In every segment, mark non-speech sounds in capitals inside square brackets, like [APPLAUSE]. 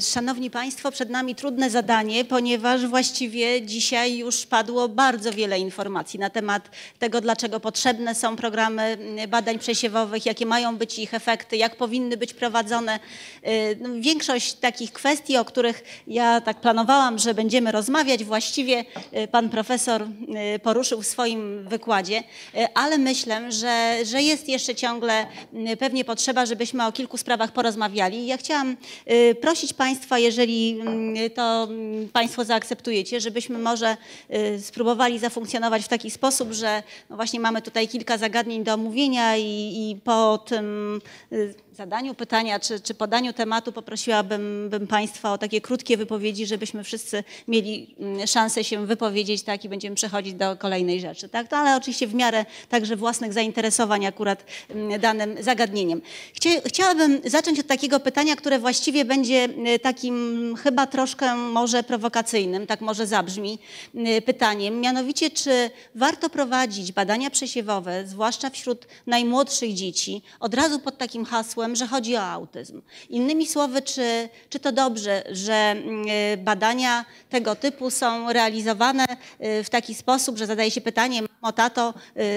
Szanowni Państwo, przed nami trudne zadanie, ponieważ właściwie dzisiaj już padło bardzo wiele informacji na temat tego, dlaczego potrzebne są programy badań przesiewowych, jakie mają być ich efekty, jak powinny być prowadzone. No, większość takich kwestii, o których ja tak planowałam, że będziemy rozmawiać, właściwie pan profesor poruszył w swoim wykładzie, ale myślę, że, że jest jeszcze ciągle pewnie potrzeba, żebyśmy o kilku sprawach porozmawiali. Ja chciałam prosić Państwa, jeżeli mm, to mm, Państwo zaakceptujecie, żebyśmy może y, spróbowali zafunkcjonować w taki sposób, że no właśnie mamy tutaj kilka zagadnień do omówienia i, i po tym y, zadaniu pytania czy, czy podaniu tematu poprosiłabym bym Państwa o takie krótkie wypowiedzi, żebyśmy wszyscy mieli mm, szansę się wypowiedzieć tak i będziemy przechodzić do kolejnej rzeczy. Tak? No, ale oczywiście w miarę także własnych zainteresowań akurat danym zagadnieniem. Chciałabym zacząć od takiego pytania, które właściwie będzie Y, takim chyba troszkę może prowokacyjnym, tak może zabrzmi y, pytaniem, mianowicie czy warto prowadzić badania przesiewowe, zwłaszcza wśród najmłodszych dzieci, od razu pod takim hasłem, że chodzi o autyzm. Innymi słowy, czy, czy to dobrze, że y, badania tego typu są realizowane w taki sposób, że zadaje się pytanie, mamo, tato,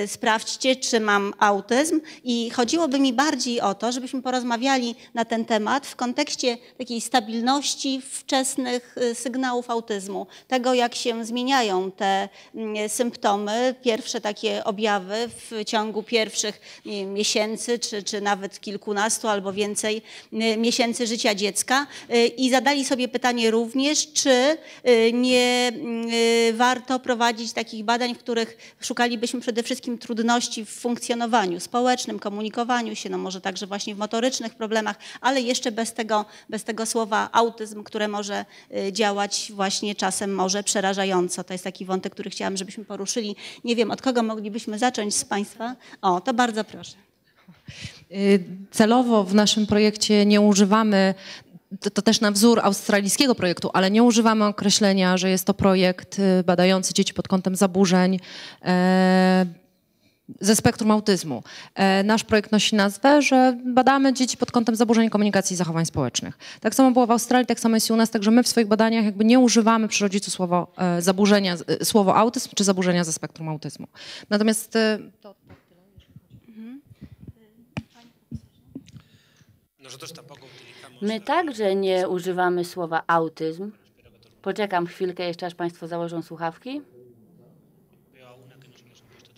sprawdźcie, czy mam autyzm i chodziłoby mi bardziej o to, żebyśmy porozmawiali na ten temat w kontekście takiej stabilności wczesnych sygnałów autyzmu, tego jak się zmieniają te mm, symptomy, pierwsze takie objawy w ciągu pierwszych miesięcy, czy, czy nawet kilkunastu albo więcej y, miesięcy życia dziecka. Y, I zadali sobie pytanie również, czy nie warto prowadzić takich badań, w których szukalibyśmy przede wszystkim trudności w funkcjonowaniu społecznym, komunikowaniu się, no może także właśnie w motorycznych problemach, ale jeszcze bez tego, bez tego słowa autyzm, które może y, działać właśnie czasem może przerażająco. To jest taki wątek, który chciałam, żebyśmy poruszyli. Nie wiem, od kogo moglibyśmy zacząć z Państwa? O, to bardzo proszę. Y, celowo w naszym projekcie nie używamy to, to, też na wzór australijskiego projektu, ale nie używamy określenia, że jest to projekt y, badający dzieci pod kątem zaburzeń. E, ze spektrum autyzmu. E, nasz projekt nosi nazwę, że badamy dzieci pod kątem zaburzeń komunikacji i zachowań społecznych. Tak samo było w Australii, tak samo jest i u nas, także my w swoich badaniach jakby nie używamy przy rodzicu słowo e, zaburzenia, słowo autyzm czy zaburzenia ze spektrum autyzmu. Natomiast to... My także nie używamy słowa autyzm. Poczekam chwilkę, jeszcze aż Państwo założą słuchawki.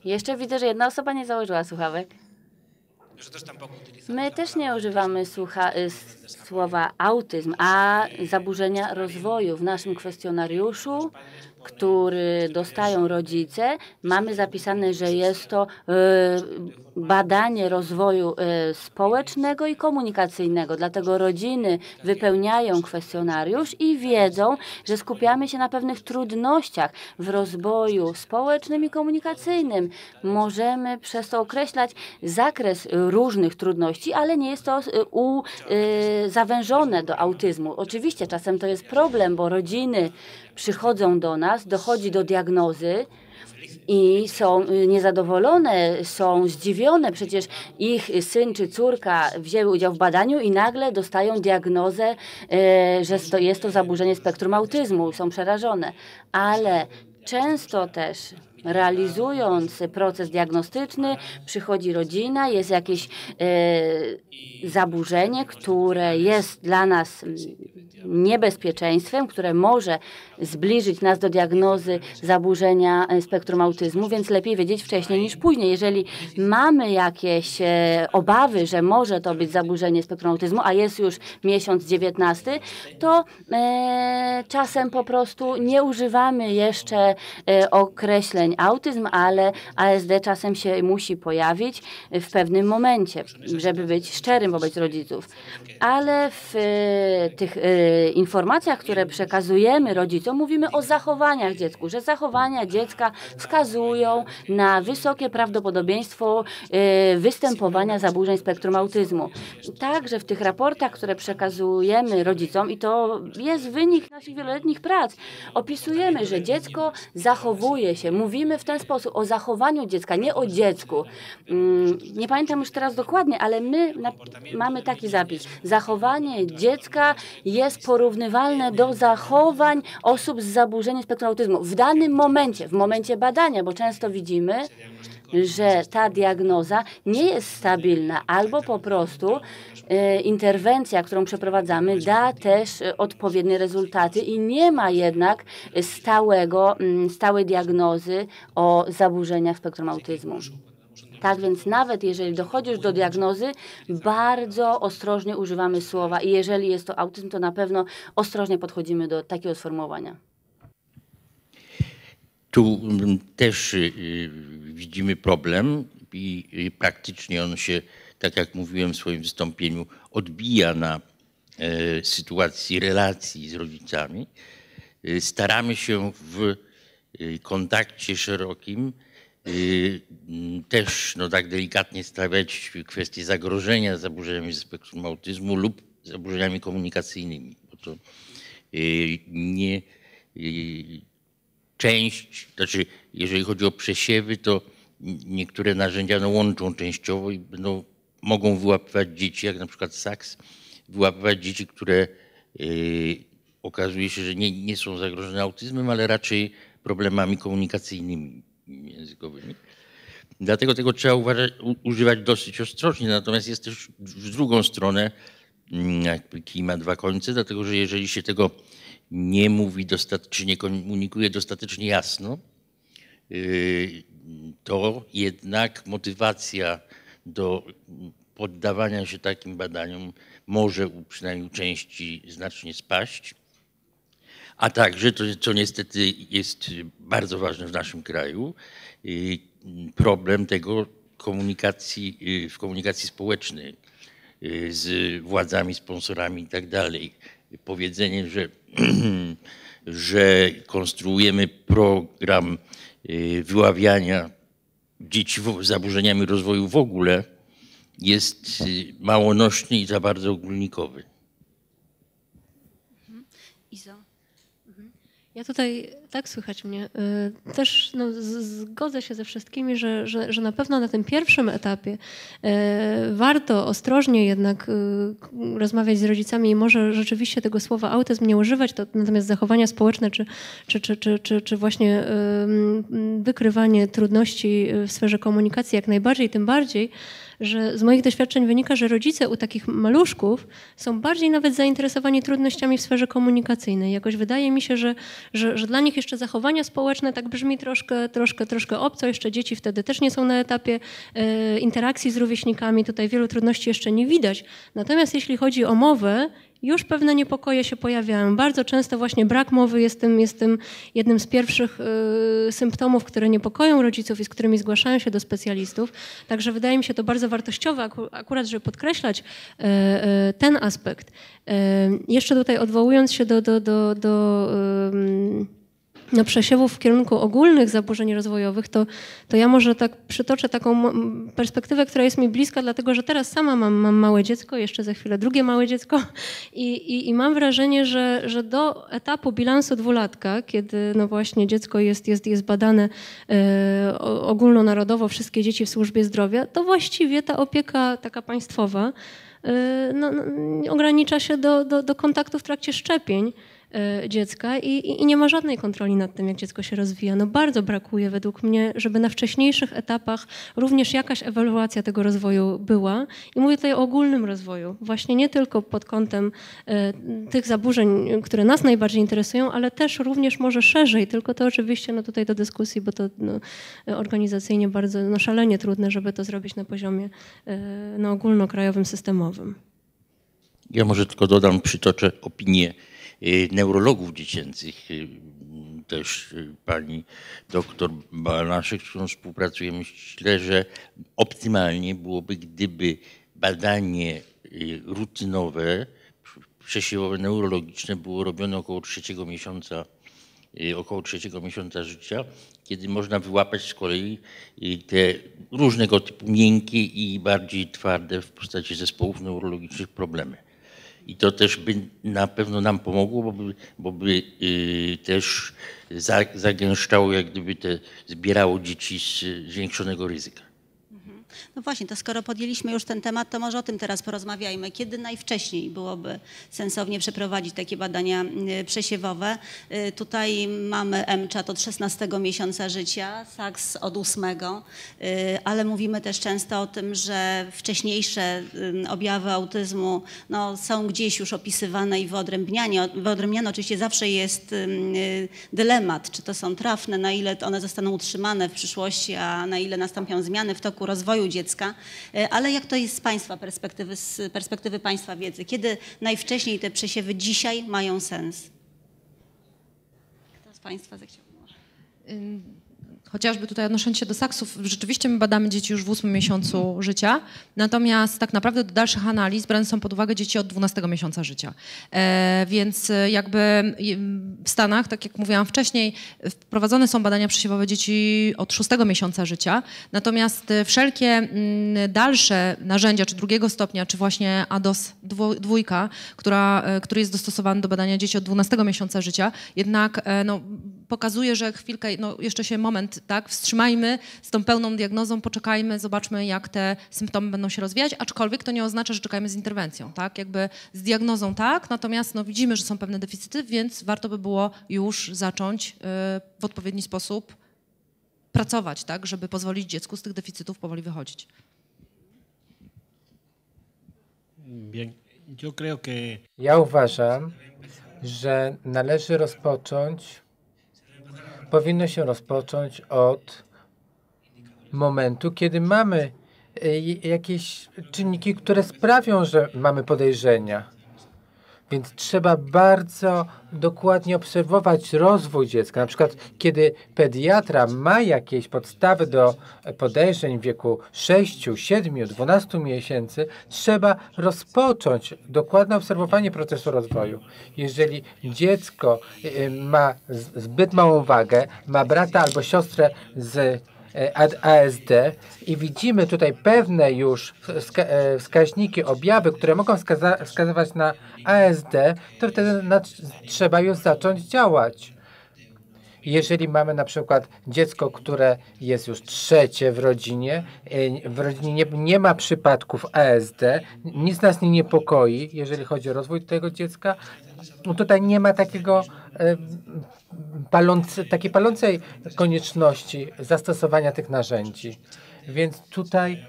Jeszcze widzę, że jedna osoba nie założyła słuchawek. My też nie używamy słucha, y, słowa autyzm, a zaburzenia rozwoju. W naszym kwestionariuszu który dostają rodzice, mamy zapisane, że jest to e, badanie rozwoju e, społecznego i komunikacyjnego. Dlatego rodziny wypełniają kwestionariusz i wiedzą, że skupiamy się na pewnych trudnościach w rozwoju społecznym i komunikacyjnym. Możemy przez to określać zakres różnych trudności, ale nie jest to e, u, zawężone do autyzmu. Oczywiście czasem to jest problem, bo rodziny przychodzą do nas, dochodzi do diagnozy i są y, niezadowolone, są zdziwione. Przecież ich syn czy córka wzięły udział w badaniu i nagle dostają diagnozę, e, że jest to zaburzenie spektrum autyzmu. Są przerażone. Ale często też realizując proces diagnostyczny, przychodzi rodzina, jest jakieś e, zaburzenie, które jest dla nas niebezpieczeństwem, które może zbliżyć nas do diagnozy zaburzenia e, spektrum autyzmu, więc lepiej wiedzieć wcześniej niż później. Jeżeli mamy jakieś e, obawy, że może to być zaburzenie spektrum autyzmu, a jest już miesiąc 19, to e, czasem po prostu nie używamy jeszcze e, określeń autyzm, ale ASD czasem się musi pojawić w pewnym momencie, żeby być szczerym wobec rodziców. Ale w e, tych e, informacjach, które przekazujemy rodzicom, mówimy o zachowaniach dziecku, że zachowania dziecka wskazują na wysokie prawdopodobieństwo e, występowania zaburzeń spektrum autyzmu. Także w tych raportach, które przekazujemy rodzicom, i to jest wynik naszych wieloletnich prac, opisujemy, że dziecko zachowuje się, mówimy w ten sposób o zachowaniu dziecka, nie o dziecku. Mm, nie pamiętam już teraz dokładnie, ale my mamy taki zapis. Zachowanie dziecka jest porównywalne do zachowań osób z zaburzeniem spektrum autyzmu. W danym momencie, w momencie badania, bo często widzimy, że ta diagnoza nie jest stabilna, albo po prostu e, interwencja, którą przeprowadzamy, da też e, odpowiednie rezultaty i nie ma jednak stałego, mm, stałej diagnozy o zaburzeniach spektrum autyzmu. Tak więc nawet jeżeli dochodzi już do diagnozy, bardzo ostrożnie używamy słowa i jeżeli jest to autyzm, to na pewno ostrożnie podchodzimy do takiego sformułowania. Tu mm, też y, y, widzimy problem i y, praktycznie on się, tak jak mówiłem w swoim wystąpieniu, odbija na e, sytuacji relacji z rodzicami. Staramy się w kontakcie szerokim mm, też no, tak delikatnie stawiać kwestię zagrożenia zaburzeniami spektrum autyzmu lub zaburzeniami komunikacyjnymi. Bo to nie część, znaczy jeżeli chodzi o przesiewy, to niektóre narzędzia no, łączą częściowo i no, mogą wyłapywać dzieci, jak na przykład saks, wyłapywać dzieci, które yy, okazuje się, że nie, nie są zagrożone autyzmem, ale raczej problemami komunikacyjnymi językowymi. Dlatego tego trzeba uważać, używać dosyć ostrożnie. Natomiast jest też w drugą stronę, mm, jakby kij ma dwa końce, dlatego że jeżeli się tego nie mówi dostatecznie, nie komunikuje dostatecznie jasno, y, to jednak motywacja do poddawania się takim badaniom może przynajmniej u części znacznie spaść. A także, to, co niestety jest bardzo ważne w naszym kraju, y, problem tego komunikacji, y, w komunikacji społecznej z władzami, sponsorami i tak powiedzenie, że, [CLEARS THROAT] że konstruujemy program y, wyławiania dzieci z zaburzeniami rozwoju w ogóle jest y, mało nośny i za bardzo ogólnikowy. Izo. Ja tutaj, tak słychać mnie, y, też no, zgodzę się ze wszystkimi, że, że, że na pewno na tym pierwszym etapie y, warto ostrożnie jednak y, rozmawiać z rodzicami i może rzeczywiście tego słowa autyzm nie używać, to natomiast zachowania społeczne czy, czy, czy, czy, czy, czy właśnie wykrywanie trudności w sferze komunikacji jak najbardziej, tym bardziej, że z moich doświadczeń wynika, że rodzice u takich maluszków są bardziej nawet zainteresowani trudnościami w sferze komunikacyjnej. Jakoś wydaje mi się, że, że, że dla nich jeszcze zachowania społeczne tak brzmi troszkę, troszkę, troszkę obco. Jeszcze dzieci wtedy też nie są na etapie e, interakcji z rówieśnikami. Tutaj wielu trudności jeszcze nie widać. Natomiast jeśli chodzi o mowę już pewne niepokoje się pojawiają. Bardzo często właśnie brak mowy jest tym, jest tym jednym z pierwszych y, symptomów, które niepokoją rodziców i z którymi zgłaszają się do specjalistów. Także wydaje mi się to bardzo wartościowe akurat, żeby podkreślać y, y, ten aspekt. Y, jeszcze tutaj odwołując się do, do, do, do no, przesiewów w kierunku ogólnych zaburzeń rozwojowych, to, to ja może tak przytoczę taką perspektywę, która jest mi bliska, dlatego że teraz sama mam, mam małe dziecko, jeszcze za chwilę drugie małe dziecko i, i, i mam wrażenie, że, że do etapu bilansu dwulatka, kiedy no właśnie dziecko jest, jest, jest badane e, ogólnonarodowo, wszystkie dzieci w służbie zdrowia, to właściwie ta opieka taka państwowa e, no, no, ogranicza się do, do, do kontaktu w trakcie szczepień. E, dziecka i, i, nie ma żadnej kontroli nad tym, jak dziecko się rozwija. No bardzo brakuje według mnie, żeby na wcześniejszych etapach również jakaś ewaluacja tego rozwoju była. I mówię tutaj o ogólnym rozwoju, właśnie nie tylko pod kątem e, tych zaburzeń, które nas najbardziej interesują, ale też również może szerzej, tylko to oczywiście no tutaj do dyskusji, bo to no, organizacyjnie bardzo no, szalenie trudne, żeby to zrobić na poziomie e, no, ogólnokrajowym, systemowym. Ja może tylko dodam, przytoczę opinię Y, neurologów dziecięcych, y, też y, pani doktor Balanaszek, z którą współpracujemy, myślę, że optymalnie byłoby, gdyby badanie rutynowe, przesiewowe, neurologiczne było robione około trzeciego miesiąca, około trzeciego miesiąca życia, kiedy można wyłapać z kolei te różnego typu miękkie i bardziej twarde w postaci zespołów neurologicznych problemy. I to też by na pewno nam pomogło, bo by, bo by yy, też zagęszczało, jak gdyby te, zbierało dzieci z zwiększonego ryzyka. No właśnie, to skoro podjęliśmy już ten temat, to może o tym teraz porozmawiajmy. Kiedy najwcześniej byłoby sensownie przeprowadzić takie badania y, przesiewowe? Y, Tutaj mamy MCHAT od 16 miesiąca życia, SAKS od 8, y, ale mówimy też często o tym, że wcześniejsze objawy autyzmu no, są gdzieś już opisywane i wyodrębniane. Wyodrębniane oczywiście zawsze jest dylemat, czy to są trafne, na ile one zostaną utrzymane w przyszłości, a na ile nastąpią zmiany w toku rozwoju dziecka. Y, Ale jak to jest z Państwa perspektywy, z perspektywy Państwa wiedzy? Kiedy najwcześniej te przesiewy dzisiaj mają sens? Kto z Państwa zechciałby może? Chociażby tutaj odnosząc się do saksów, rzeczywiście my badamy dzieci już w ósmym miesiącu życia, natomiast tak naprawdę do dalszych analiz brane są pod uwagę dzieci od 12 miesiąca życia. E, więc e, jakby w Stanach, tak jak mówiłam wcześniej, wprowadzone są badania przesiewowe dzieci od szóstego miesiąca życia, natomiast e, wszelkie dalsze narzędzia, czy drugiego stopnia, czy właśnie ADOS dwójka, która, e, który jest dostosowany do badania dzieci od 12 miesiąca życia, jednak no, pokazuje, że chwilkę, no jeszcze się moment, tak, wstrzymajmy z tą pełną diagnozą, poczekajmy, zobaczmy, jak te symptomy będą się rozwijać, aczkolwiek to nie oznacza, że czekajmy z interwencją, tak, jakby z diagnozą tak, natomiast no, widzimy, że są pewne deficyty, więc warto by było już zacząć y, w odpowiedni sposób pracować, tak, żeby pozwolić dziecku z tych deficytów powoli wychodzić. Bien, yo creo que Ja uważam, że należy rozpocząć, powinno się rozpocząć od momentu, kiedy mamy y, jakieś czynniki, które sprawią, że mamy podejrzenia. Więc trzeba bardzo dokładnie obserwować rozwój dziecka. Na przykład, kiedy pediatra ma jakieś podstawy do podejrzeń w wieku 6, 7, 12 miesięcy, trzeba rozpocząć dokładne obserwowanie procesu rozwoju. Jeżeli dziecko y, ma z- zbyt małą wagę, ma brata albo siostrę z ASD i widzimy tutaj pewne już e, wskaźniki, objawy, które mogą wskaza wskazywać na ASD, to wtedy trzeba już zacząć działać. Jeżeli mamy na przykład dziecko, które jest już trzecie w rodzinie, e, w rodzinie nie, nie ma przypadków ASD, nic nas nie niepokoi, jeżeli chodzi o rozwój tego dziecka, no tutaj nie ma takiego e, palący, takiej palącej konieczności zastosowania tych narzędzi. Więc tutaj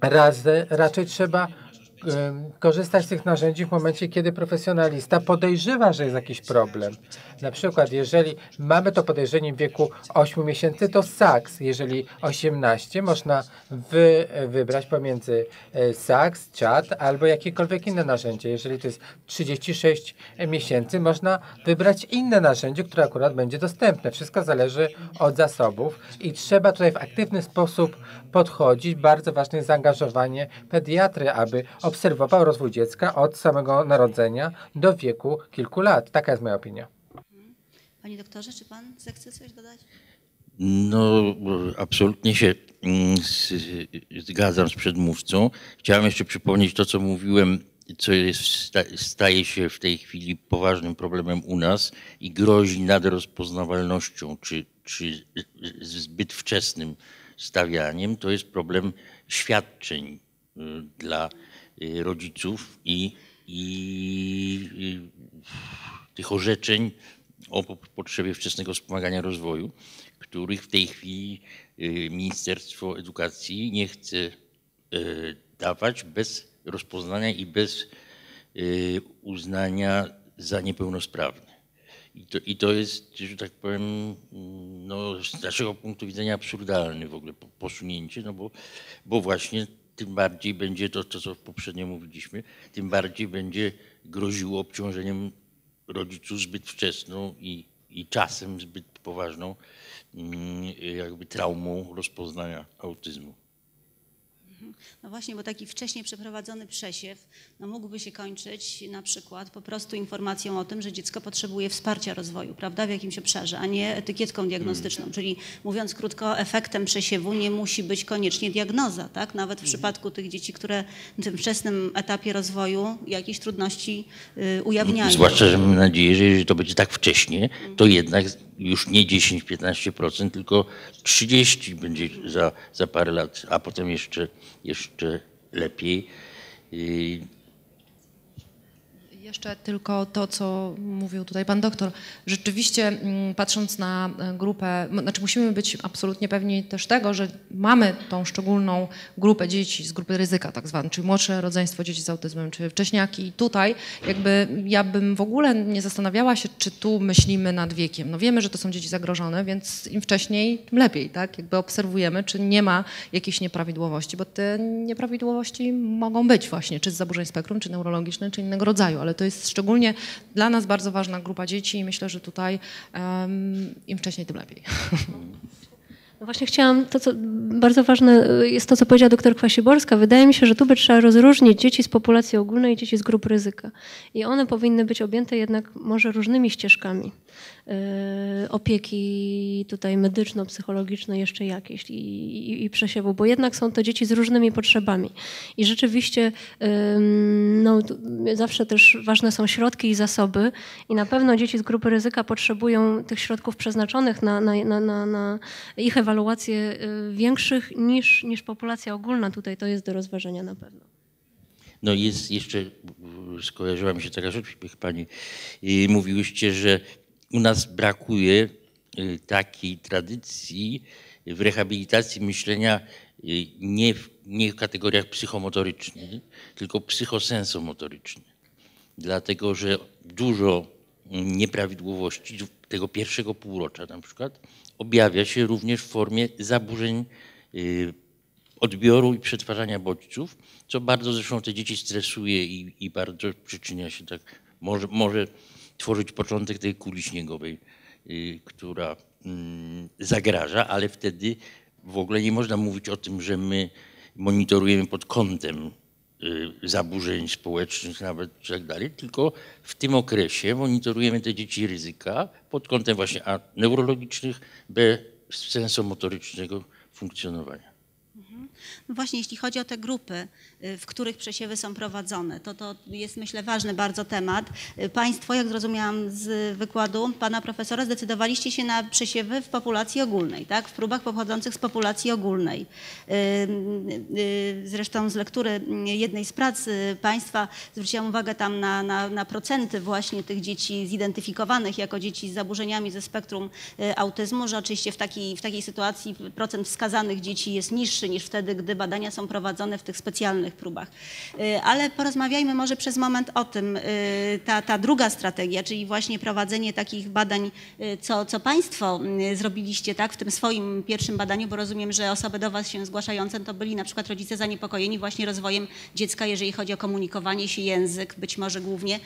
razy, raczej trzeba korzystać z tych narzędzi w momencie, kiedy profesjonalista podejrzewa, że jest jakiś problem. Na przykład, jeżeli mamy to podejrzenie w wieku 8 miesięcy, to SAKS. Jeżeli 18, można wy, wybrać pomiędzy e, SAKS, CHAT albo jakiekolwiek inne narzędzie. Jeżeli to jest 36 miesięcy, można wybrać inne narzędzie, które akurat będzie dostępne. Wszystko zależy od zasobów i trzeba tutaj w aktywny sposób podchodzić. Bardzo ważne jest zaangażowanie pediatry, aby obserwował rozwój dziecka od samego narodzenia do wieku kilku lat. Taka jest moja opinia. Panie doktorze, czy Pan zechce coś dodać? No, absolutnie się mm, zgadzam z przedmówcą. Chciałem jeszcze przypomnieć to, co mówiłem, co jest, sta- staje się w tej chwili poważnym problemem u nas i grozi nadrozpoznawalnością czy, czy zbyt wczesnym stawianiem. To jest problem świadczeń y, dla rodziców i, i, i tych orzeczeń o po- potrzebie wczesnego wspomagania rozwoju, których w tej chwili y, Ministerstwo Edukacji nie chce y, dawać bez rozpoznania i bez y, uznania za niepełnosprawne. I to, I to jest, że tak powiem, no, z naszego punktu widzenia absurdalne w ogóle po- posunięcie, no bo, bo właśnie tym bardziej będzie to, to, co poprzednio mówiliśmy, tym bardziej będzie groziło obciążeniem rodziców zbyt wczesną i, i czasem zbyt poważną mm, jakby traumą rozpoznania autyzmu. No właśnie, bo taki wcześniej przeprowadzony przesiew no mógłby się kończyć na przykład po prostu informacją o tym, że dziecko potrzebuje wsparcia rozwoju, prawda, w jakimś obszarze, a nie etykietką diagnostyczną. Czyli mówiąc krótko, efektem przesiewu nie musi być koniecznie diagnoza, tak? Nawet w przypadku tych dzieci, które w tym wczesnym etapie rozwoju jakieś trudności y, ujawniają. Zwłaszcza, że mam nadzieję, że jeżeli to będzie tak wcześnie, to jednak już nie 10-15%, tylko 30% będzie za, za parę lat, a potem jeszcze, jeszcze lepiej. Jeszcze tylko to, co mówił tutaj pan doktor. Rzeczywiście, mm, patrząc na e, grupę, znaczy musimy być absolutnie pewni też tego, że mamy tą szczególną grupę dzieci z grupy ryzyka, tak zwanej, czyli młodsze rodzeństwo dzieci z autyzmem, czy wcześniaki. I tutaj jakby ja bym w ogóle nie zastanawiała się, czy tu myślimy nad wiekiem. No wiemy, że to są dzieci zagrożone, więc im wcześniej, tym lepiej, tak? Jakby obserwujemy, czy nie ma jakichś nieprawidłowości, bo te nieprawidłowości mogą być właśnie, czy z zaburzeń spektrum, czy neurologiczne, czy innego rodzaju, ale to jest szczególnie dla nas bardzo ważna grupa dzieci i myślę, że tutaj em, im wcześniej, tym lepiej. No właśnie chciałam, to co bardzo ważne y, jest to, co powiedziała doktor Kwasiborska. Wydaje mi się, że tu by trzeba rozróżnić dzieci z populacji ogólnej i dzieci z grup ryzyka. I one powinny być objęte jednak może różnymi ścieżkami opieki tutaj medyczno-psychologicznej jeszcze jakieś i, i, i przesiewu, bo jednak są to dzieci z różnymi potrzebami. I rzeczywiście no, zawsze też ważne są środki i zasoby i na pewno dzieci z grupy ryzyka potrzebują tych środków przeznaczonych na, na, na, na, na ich ewaluację y, większych niż, niż populacja ogólna. Tutaj to jest do rozważenia na pewno. No jest jeszcze, skojarzyła mi się taka rzecz, pani y, mówiłyście, że u nas brakuje y, takiej tradycji w rehabilitacji myślenia y, nie w, nie w kategoriach psychomotorycznych, tylko psychosensomotorycznych. Dlatego, że dużo nieprawidłowości tego pierwszego półrocza na przykład objawia się również w formie zaburzeń y, odbioru i przetwarzania bodźców, co bardzo zresztą te dzieci stresuje i, i bardzo przyczynia się tak, może, może tworzyć początek tej kuli śniegowej, y, która mm, zagraża, ale wtedy w ogóle nie można mówić o tym, że my monitorujemy pod kątem y, zaburzeń społecznych nawet czy tak dalej, tylko w tym okresie monitorujemy te dzieci ryzyka pod kątem właśnie A neurologicznych, B sensomotorycznego funkcjonowania. No właśnie, jeśli chodzi o te grupy, w których przesiewy są prowadzone, to to jest myślę ważny bardzo temat. Y, Państwo, jak zrozumiałam z wykładu pana profesora, zdecydowaliście się na przesiewy w populacji ogólnej, tak? w próbach pochodzących z populacji ogólnej. Y, y, Zresztą z lektury jednej z prac y, państwa zwróciłam uwagę tam na, na, na procenty właśnie tych dzieci zidentyfikowanych jako dzieci z zaburzeniami ze spektrum y, autyzmu, że oczywiście w takiej, w takiej sytuacji procent wskazanych dzieci jest niższy niż wtedy, gdy badania są prowadzone w tych specjalnych próbach. Y, Ale porozmawiajmy może przez moment o tym, y, ta, ta druga strategia, czyli właśnie prowadzenie takich badań, y, co, co Państwo zrobiliście tak, w tym swoim pierwszym badaniu, bo rozumiem, że osoby do Was się zgłaszające to byli na przykład rodzice zaniepokojeni właśnie rozwojem dziecka, jeżeli chodzi o komunikowanie się, język, być może głównie.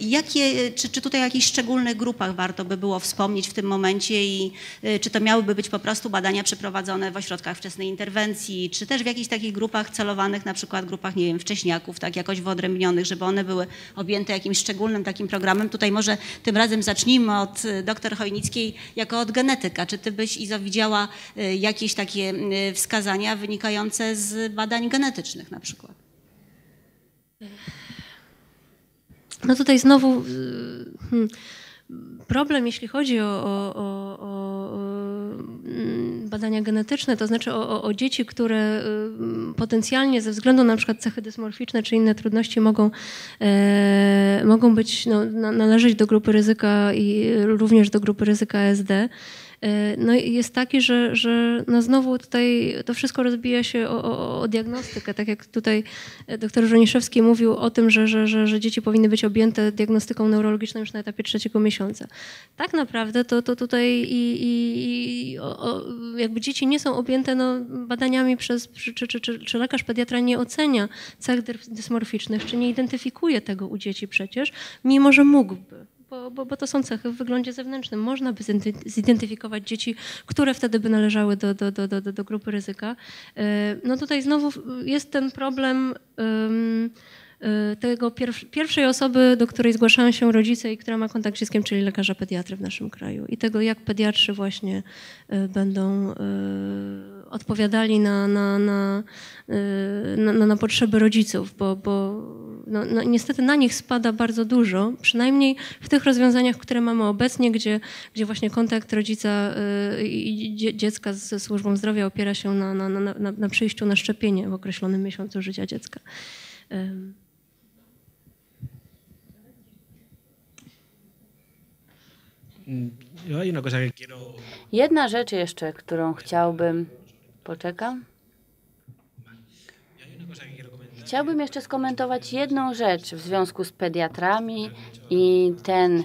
Jakie, czy, czy tutaj o jakichś szczególnych grupach warto by było wspomnieć w tym momencie i czy to miałyby być po prostu badania przeprowadzone w ośrodkach wczesnej interwencji, czy też w jakichś takich grupach celowanych, na przykład grupach, nie wiem, wcześniaków, tak jakoś wyodrębnionych, żeby one były objęte jakimś szczególnym takim programem. Tutaj może tym razem zacznijmy od y, doktor Chojnickiej jako od genetyka. Czy ty byś, Izo, widziała y, jakieś takie y, wskazania wynikające z badań genetycznych na przykład? No tutaj znowu hmm, problem, jeśli chodzi o, o, o, o mm, badania genetyczne, to znaczy o, dzieci, które y, potencjalnie ze względu na przykład cechy dysmorficzne czy inne trudności mogą, e, mogą być, no, na, należeć do grupy ryzyka i również do grupy ryzyka SD. E, No jest taki, że, że no znowu tutaj to wszystko rozbija się o, o, o diagnostykę. Tak jak tutaj doktor Żoniszewski mówił o tym, że, że, że, że dzieci powinny być objęte diagnostyką neurologiczną już na etapie trzeciego miesiąca. Tak naprawdę to, to tutaj i, i, i o, jakby dzieci nie są objęte no, badaniami przez, czy, czy, czy, czy, lekarz pediatra nie ocenia cech dys- dysmorficznych, czy nie identyfikuje tego u dzieci przecież, mimo że mógłby bo, bo, bo to są cechy w wyglądzie zewnętrznym. Można by zidenty- zidentyfikować dzieci, które wtedy by należały do, do, do, do, do grupy ryzyka. E, No tutaj znowu jest ten problem em, y, tego pierw, pierwszej osoby, do której zgłaszają się rodzice i która ma kontakt z dzieckiem, czyli lekarza pediatry w naszym kraju. I tego, jak pediatrzy właśnie y, będą y, odpowiadali na, na, na, na, na, potrzeby rodziców, bo, bo no, no, niestety na nich spada bardzo dużo, przynajmniej w tych rozwiązaniach, które mamy obecnie, gdzie, gdzie właśnie kontakt rodzica i dziecka ze służbą zdrowia opiera się na, na, na, na, na przyjściu na szczepienie w określonym miesiącu życia dziecka. Jedna rzecz jeszcze, którą chciałbym. Poczekam. Chciałbym jeszcze skomentować jedną rzecz w związku z pediatrami i ten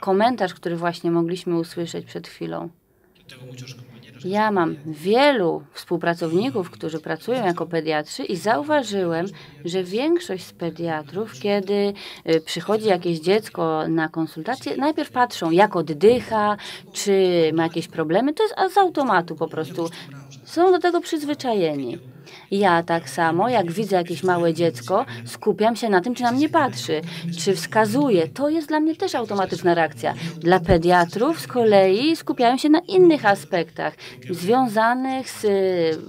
komentarz, który właśnie mogliśmy usłyszeć przed chwilą. Ja mam wielu współpracowników, którzy pracują jako pediatrzy i zauważyłem, że większość z pediatrów, kiedy y, przychodzi jakieś dziecko na konsultację, najpierw patrzą, jak oddycha, czy ma jakieś problemy. To jest z automatu po prostu. Są do tego przyzwyczajeni. Ja tak samo, jak widzę jakieś małe dziecko, skupiam się na tym, czy na mnie patrzy, czy wskazuje. To jest dla mnie też automatyczna reakcja. Dla pediatrów z kolei skupiają się na innych aspektach związanych z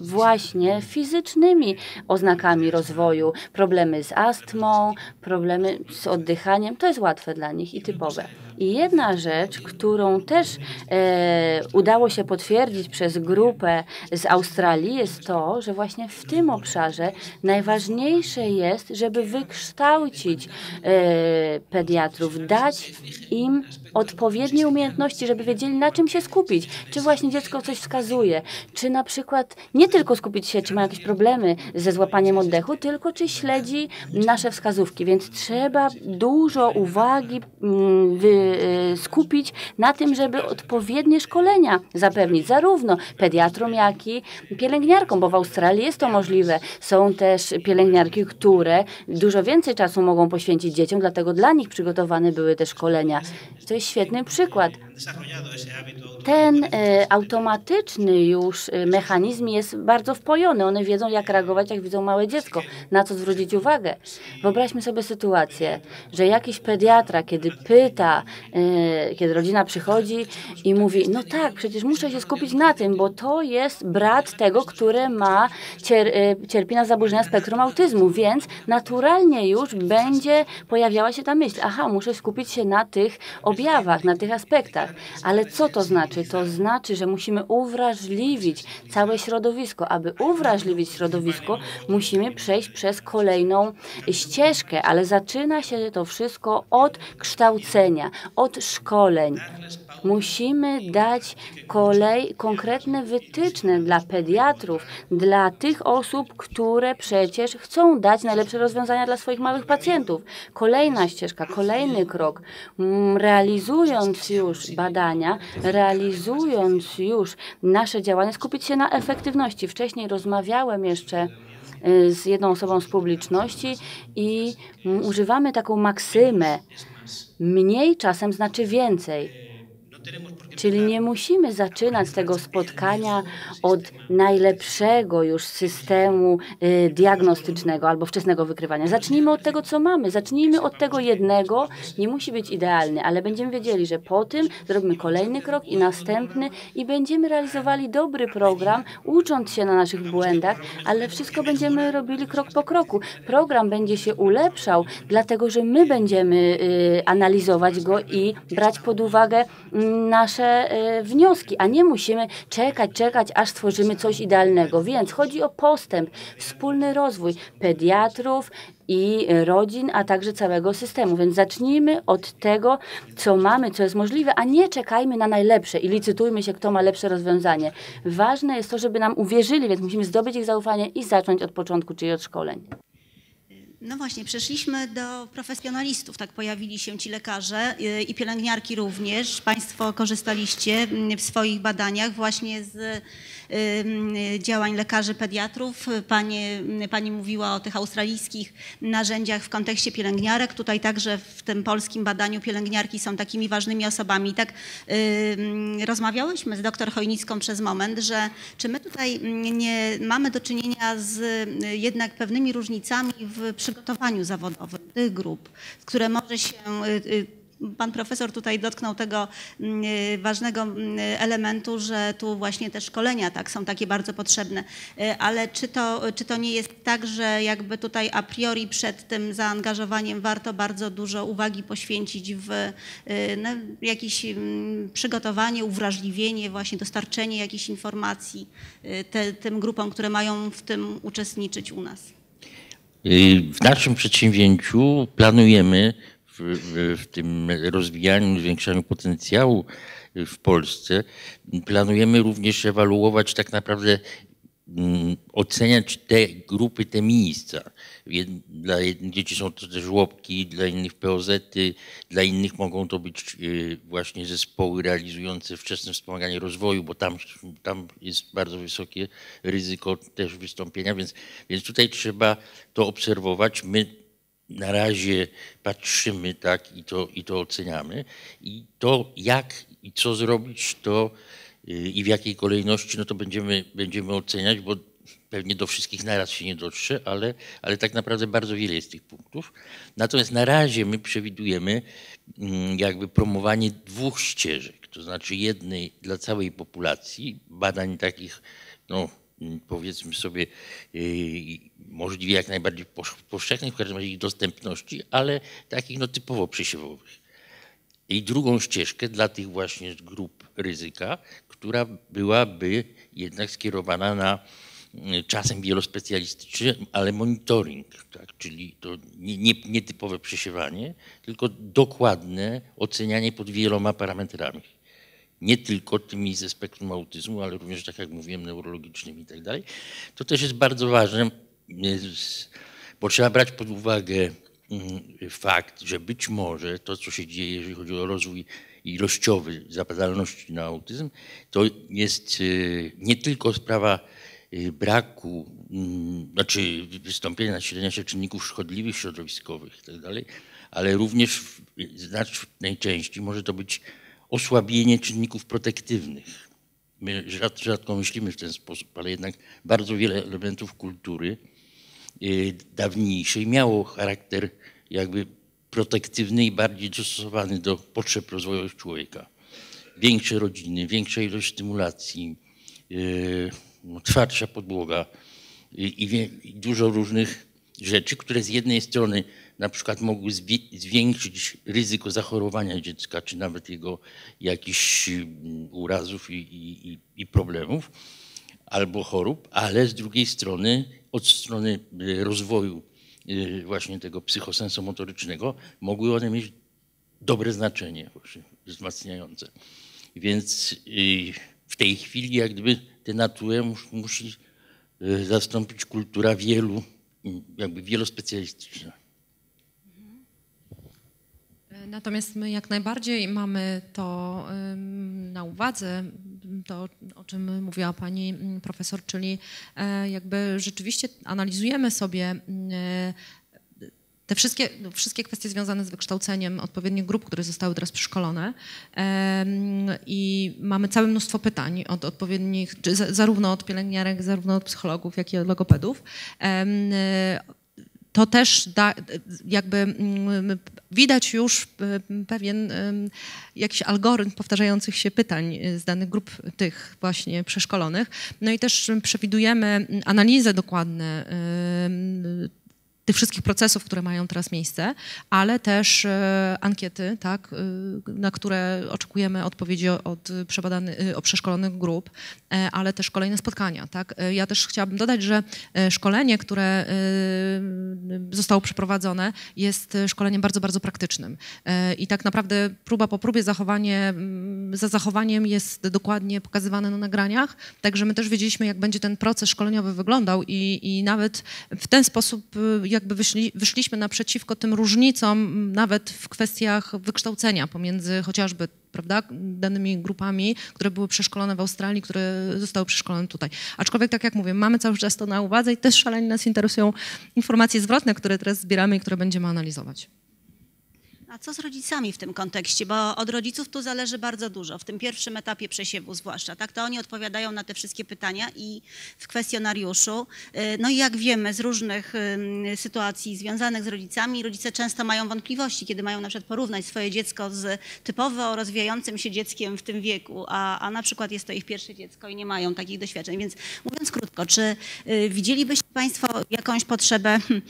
właśnie fizycznymi oznakami rozwoju. Problemy z astmą, problemy z oddychaniem. To jest łatwe dla nich i typowe. I jedna rzecz, którą też e, udało się potwierdzić przez grupę z Australii, jest to, że właśnie w tym obszarze najważniejsze jest, żeby wykształcić e, pediatrów, dać im odpowiednie umiejętności, żeby wiedzieli, na czym się skupić. Czy właśnie dziecko coś wskazuje, czy na przykład nie tylko skupić się, czy ma jakieś problemy ze złapaniem oddechu, tylko czy śledzi nasze wskazówki. Więc trzeba dużo uwagi mm, Y, skupić na tym, żeby odpowiednie szkolenia zapewnić zarówno pediatrom, jak i pielęgniarkom, bo w Australii jest to możliwe. Są też pielęgniarki, które dużo więcej czasu mogą poświęcić dzieciom, dlatego dla nich przygotowane były te szkolenia. Świetny przykład. Ten y, automatyczny już y, mechanizm jest bardzo wpojony. One wiedzą, jak reagować, jak widzą małe dziecko, na co zwrócić uwagę. Wyobraźmy sobie sytuację, że jakiś pediatra, kiedy pyta, y, kiedy rodzina przychodzi i mówi, no tak, przecież muszę się skupić na tym, bo to jest brat tego, który ma, cier, cierpi na zaburzenia spektrum autyzmu, więc naturalnie już będzie pojawiała się ta myśl, aha, muszę skupić się na tych objawach, na tych aspektach. Ale co to znaczy? To znaczy, że musimy uwrażliwić całe środowisko. Aby uwrażliwić środowisko, musimy przejść przez kolejną ścieżkę, ale zaczyna się to wszystko od kształcenia, od szkoleń. Musimy dać kolej konkretne wytyczne dla pediatrów, dla tych osób, które przecież chcą dać najlepsze rozwiązania dla swoich małych pacjentów. Kolejna ścieżka, kolejny krok. Mm, realizując już badania, realizując już nasze działania, skupić się na efektywności. Wcześniej rozmawiałem jeszcze y, z jedną osobą z publiczności i mm, używamy taką maksymę. Mniej czasem znaczy więcej. Czyli nie musimy zaczynać tego spotkania od najlepszego już systemu y, diagnostycznego albo wczesnego wykrywania. Zacznijmy od tego, co mamy. Zacznijmy od tego jednego. Nie musi być idealny, ale będziemy wiedzieli, że po tym zrobimy kolejny krok i następny i będziemy realizowali dobry program, ucząc się na naszych błędach, ale wszystko będziemy robili krok po kroku. Program będzie się ulepszał, dlatego że my będziemy y, analizować go i brać pod uwagę mm, nasze E, wnioski, a nie musimy czekać, czekać, aż stworzymy coś idealnego. Więc chodzi o postęp, wspólny rozwój pediatrów, i rodzin, a także całego systemu. Więc zacznijmy od tego, co mamy, co jest możliwe, a nie czekajmy na najlepsze i licytujmy się, kto ma lepsze rozwiązanie. Ważne jest to, żeby nam uwierzyli, więc musimy zdobyć ich zaufanie i zacząć od początku, czyli od szkoleń. No właśnie, przeszliśmy do profesjonalistów, tak pojawili się ci lekarze y, i pielęgniarki również. Państwo korzystaliście mm, w swoich badaniach właśnie z działań lekarzy pediatrów. Pani, pani mówiła o tych australijskich narzędziach w kontekście pielęgniarek. Tutaj także w tym polskim badaniu pielęgniarki są takimi ważnymi osobami. Tak rozmawiałyśmy z doktor Chojnicką przez moment, że czy my tutaj nie mamy do czynienia z jednak pewnymi różnicami w przygotowaniu zawodowym tych grup, które może się y, y, Pan profesor tutaj dotknął tego mm, y, ważnego mm, elementu, że tu właśnie te szkolenia tak, są takie bardzo potrzebne. Y, Ale czy to, czy to nie jest tak, że jakby tutaj a priori przed tym zaangażowaniem warto bardzo dużo uwagi poświęcić w no, jakieś mm, przygotowanie, uwrażliwienie, właśnie dostarczenie jakichś informacji te, tym grupom, które mają w tym uczestniczyć u nas? W naszym przedsięwzięciu planujemy w, w, tym rozwijaniu, zwiększaniu potencjału w Polsce, planujemy również ewaluować tak naprawdę mm, oceniać te grupy, te miejsca. Dla jednych dzieci są to też żłobki, dla innych POZ-y, dla innych mogą to być y, właśnie zespoły realizujące wczesne wspomaganie rozwoju, bo tam, tam jest bardzo wysokie ryzyko też wystąpienia, więc, więc tutaj trzeba to obserwować. My na razie patrzymy tak i to, i to oceniamy. I to jak i co zrobić, to y, i w jakiej kolejności, no to będziemy, będziemy oceniać, bo pewnie do wszystkich naraz się nie dotrze, ale, ale tak naprawdę bardzo wiele jest tych punktów. Natomiast na razie my przewidujemy mm, jakby promowanie dwóch ścieżek, to znaczy jednej dla całej populacji, badań takich, no powiedzmy sobie, yy, możliwie jak najbardziej powszechnych, w każdym razie ich dostępności, ale takich no typowo przesiewowych i drugą ścieżkę dla tych właśnie grup ryzyka, która byłaby jednak skierowana na mm, czasem wielospecjalistyczny, ale monitoring, tak? czyli to nie, nie, nie typowe przesiewanie, tylko dokładne ocenianie pod wieloma parametrami. Nie tylko tymi ze spektrum autyzmu, ale również, tak jak mówiłem, neurologicznymi i tak dalej. To też jest bardzo ważne, bo trzeba brać pod uwagę mm, fakt, że być może to, co się dzieje, jeżeli chodzi o rozwój ilościowy zapadalności na autyzm, to jest y, nie tylko sprawa y, braku, mm, znaczy wystąpienia nasilenia się czynników szkodliwych, środowiskowych itd., ale również części może to być osłabienie czynników protektywnych. My rzad, rzadko myślimy w ten sposób, ale jednak bardzo wiele elementów kultury y, dawniejszej miało charakter jakby protektywny i bardziej dostosowany do potrzeb rozwojowych człowieka. Większe rodziny, większa ilość stymulacji, y, no, twardsza podłoga y, i dużo różnych rzeczy, które z jednej strony na przykład mogły zwi- zwiększyć ryzyko zachorowania dziecka, czy nawet jego jakichś mm, urazów i, i, i- problemów, albo chorób, ale z drugiej strony, od strony y, rozwoju y, właśnie tego psychosensomotorycznego, mogły one mieć dobre znaczenie, wzmacniające. Więc y, w tej chwili jak gdyby tę naturę mus, musi zastąpić kultura wielu, y, jakby wielospecjalistyczna. Natomiast my jak najbardziej mamy to na uwadze, to o czym mówiła pani mm, profesor, czyli e, jakby rzeczywiście analizujemy sobie e, te wszystkie, no, wszystkie kwestie związane z wykształceniem odpowiednich grup, które zostały teraz przeszkolone i mamy całe mnóstwo pytań od odpowiednich, zarówno od pielęgniarek, zarówno od psychologów, jak i od logopedów. To też da, jakby mm, widać już mm, pewien em, jakiś algorytm powtarzających się pytań y, z danych grup tych właśnie przeszkolonych. No i też przewidujemy analizę dokładne tych wszystkich procesów, które mają teraz miejsce, ale też e, ankiety, tak, y, na które oczekujemy odpowiedzi od o przeszkolonych grup, e, ale też kolejne spotkania. Tak. E, Ja też chciałabym dodać, że e, szkolenie, które zostało przeprowadzone, jest e, szkoleniem bardzo, bardzo praktycznym. E, I tak naprawdę próba po próbie zachowanie, mm, za zachowaniem jest dokładnie pokazywane na nagraniach, także my też wiedzieliśmy, jak będzie ten proces szkoleniowy wyglądał i, i nawet w ten sposób jakby wyszli, wyszliśmy naprzeciwko tym różnicom, nawet w kwestiach wykształcenia pomiędzy chociażby prawda, danymi grupami, które były przeszkolone w Australii, które zostały przeszkolone tutaj. Aczkolwiek, tak jak mówię, mamy cały czas to na uwadze i też szalenie nas interesują informacje zwrotne, które teraz zbieramy i które będziemy analizować. A co z rodzicami w tym kontekście? Bo od rodziców tu zależy bardzo dużo, w tym pierwszym etapie przesiewu zwłaszcza. Tak, to oni odpowiadają na te wszystkie pytania i w kwestionariuszu. Y, No i jak wiemy z różnych sytuacji związanych z rodzicami, rodzice często mają wątpliwości, kiedy mają na przykład porównać swoje dziecko z typowo rozwijającym się dzieckiem w tym wieku, a, a na przykład jest to ich pierwsze dziecko i nie mają takich doświadczeń. Więc mówiąc krótko, czy y, widzielibyście Państwo jakąś potrzebę hmm,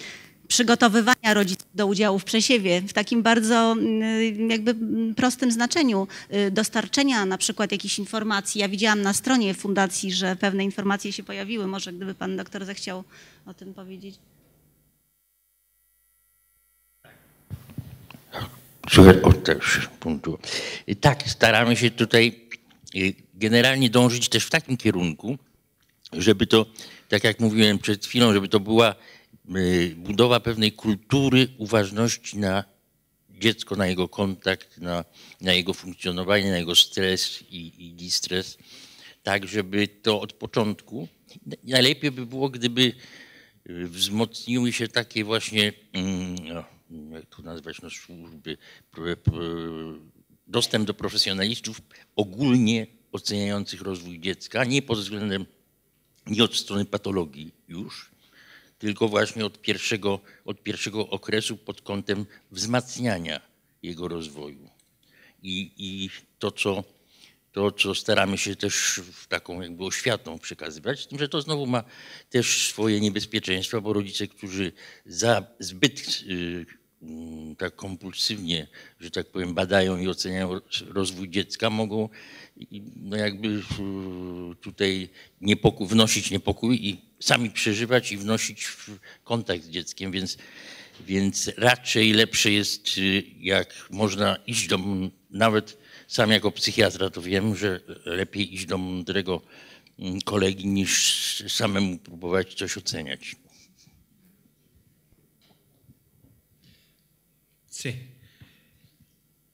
przygotowywania rodziców do udziału w przesiewie w takim bardzo mm, jakby mm, prostym znaczeniu y, dostarczenia na przykład jakichś informacji. Ja widziałam na stronie fundacji, że pewne informacje się pojawiły. Może gdyby pan doktor zechciał o tym powiedzieć. O też punktu. Tak, staramy się tutaj y, generalnie dążyć też w takim kierunku, żeby to, tak jak mówiłem przed chwilą, żeby to była budowa pewnej kultury uważności na dziecko, na jego kontakt, na, na jego funkcjonowanie, na jego stres i, i distres, tak żeby to od początku, najlepiej by było, gdyby y, wzmocniły się takie właśnie, mm, no, jak to nazwać, no, służby, dostęp do profesjonalistów ogólnie oceniających rozwój dziecka, nie pod względem, nie od strony patologii już, tylko właśnie od pierwszego, od pierwszego okresu pod kątem wzmacniania jego rozwoju. I, i to, co, to, co staramy się też taką jakby oświatą przekazywać, z tym, że to znowu ma też swoje niebezpieczeństwa, bo rodzice, którzy za zbyt y, mm, tak kompulsywnie, że tak powiem, badają i oceniają rozwój dziecka, mogą no jakby y, tutaj niepokój, wnosić niepokój i sami przeżywać i wnosić w kontakt z dzieckiem, więc, więc raczej lepsze jest, y, jak można iść do, nawet sam jako psychiatra to wiem, że lepiej iść do mądrego mm, kolegi niż samemu próbować coś oceniać. Sí.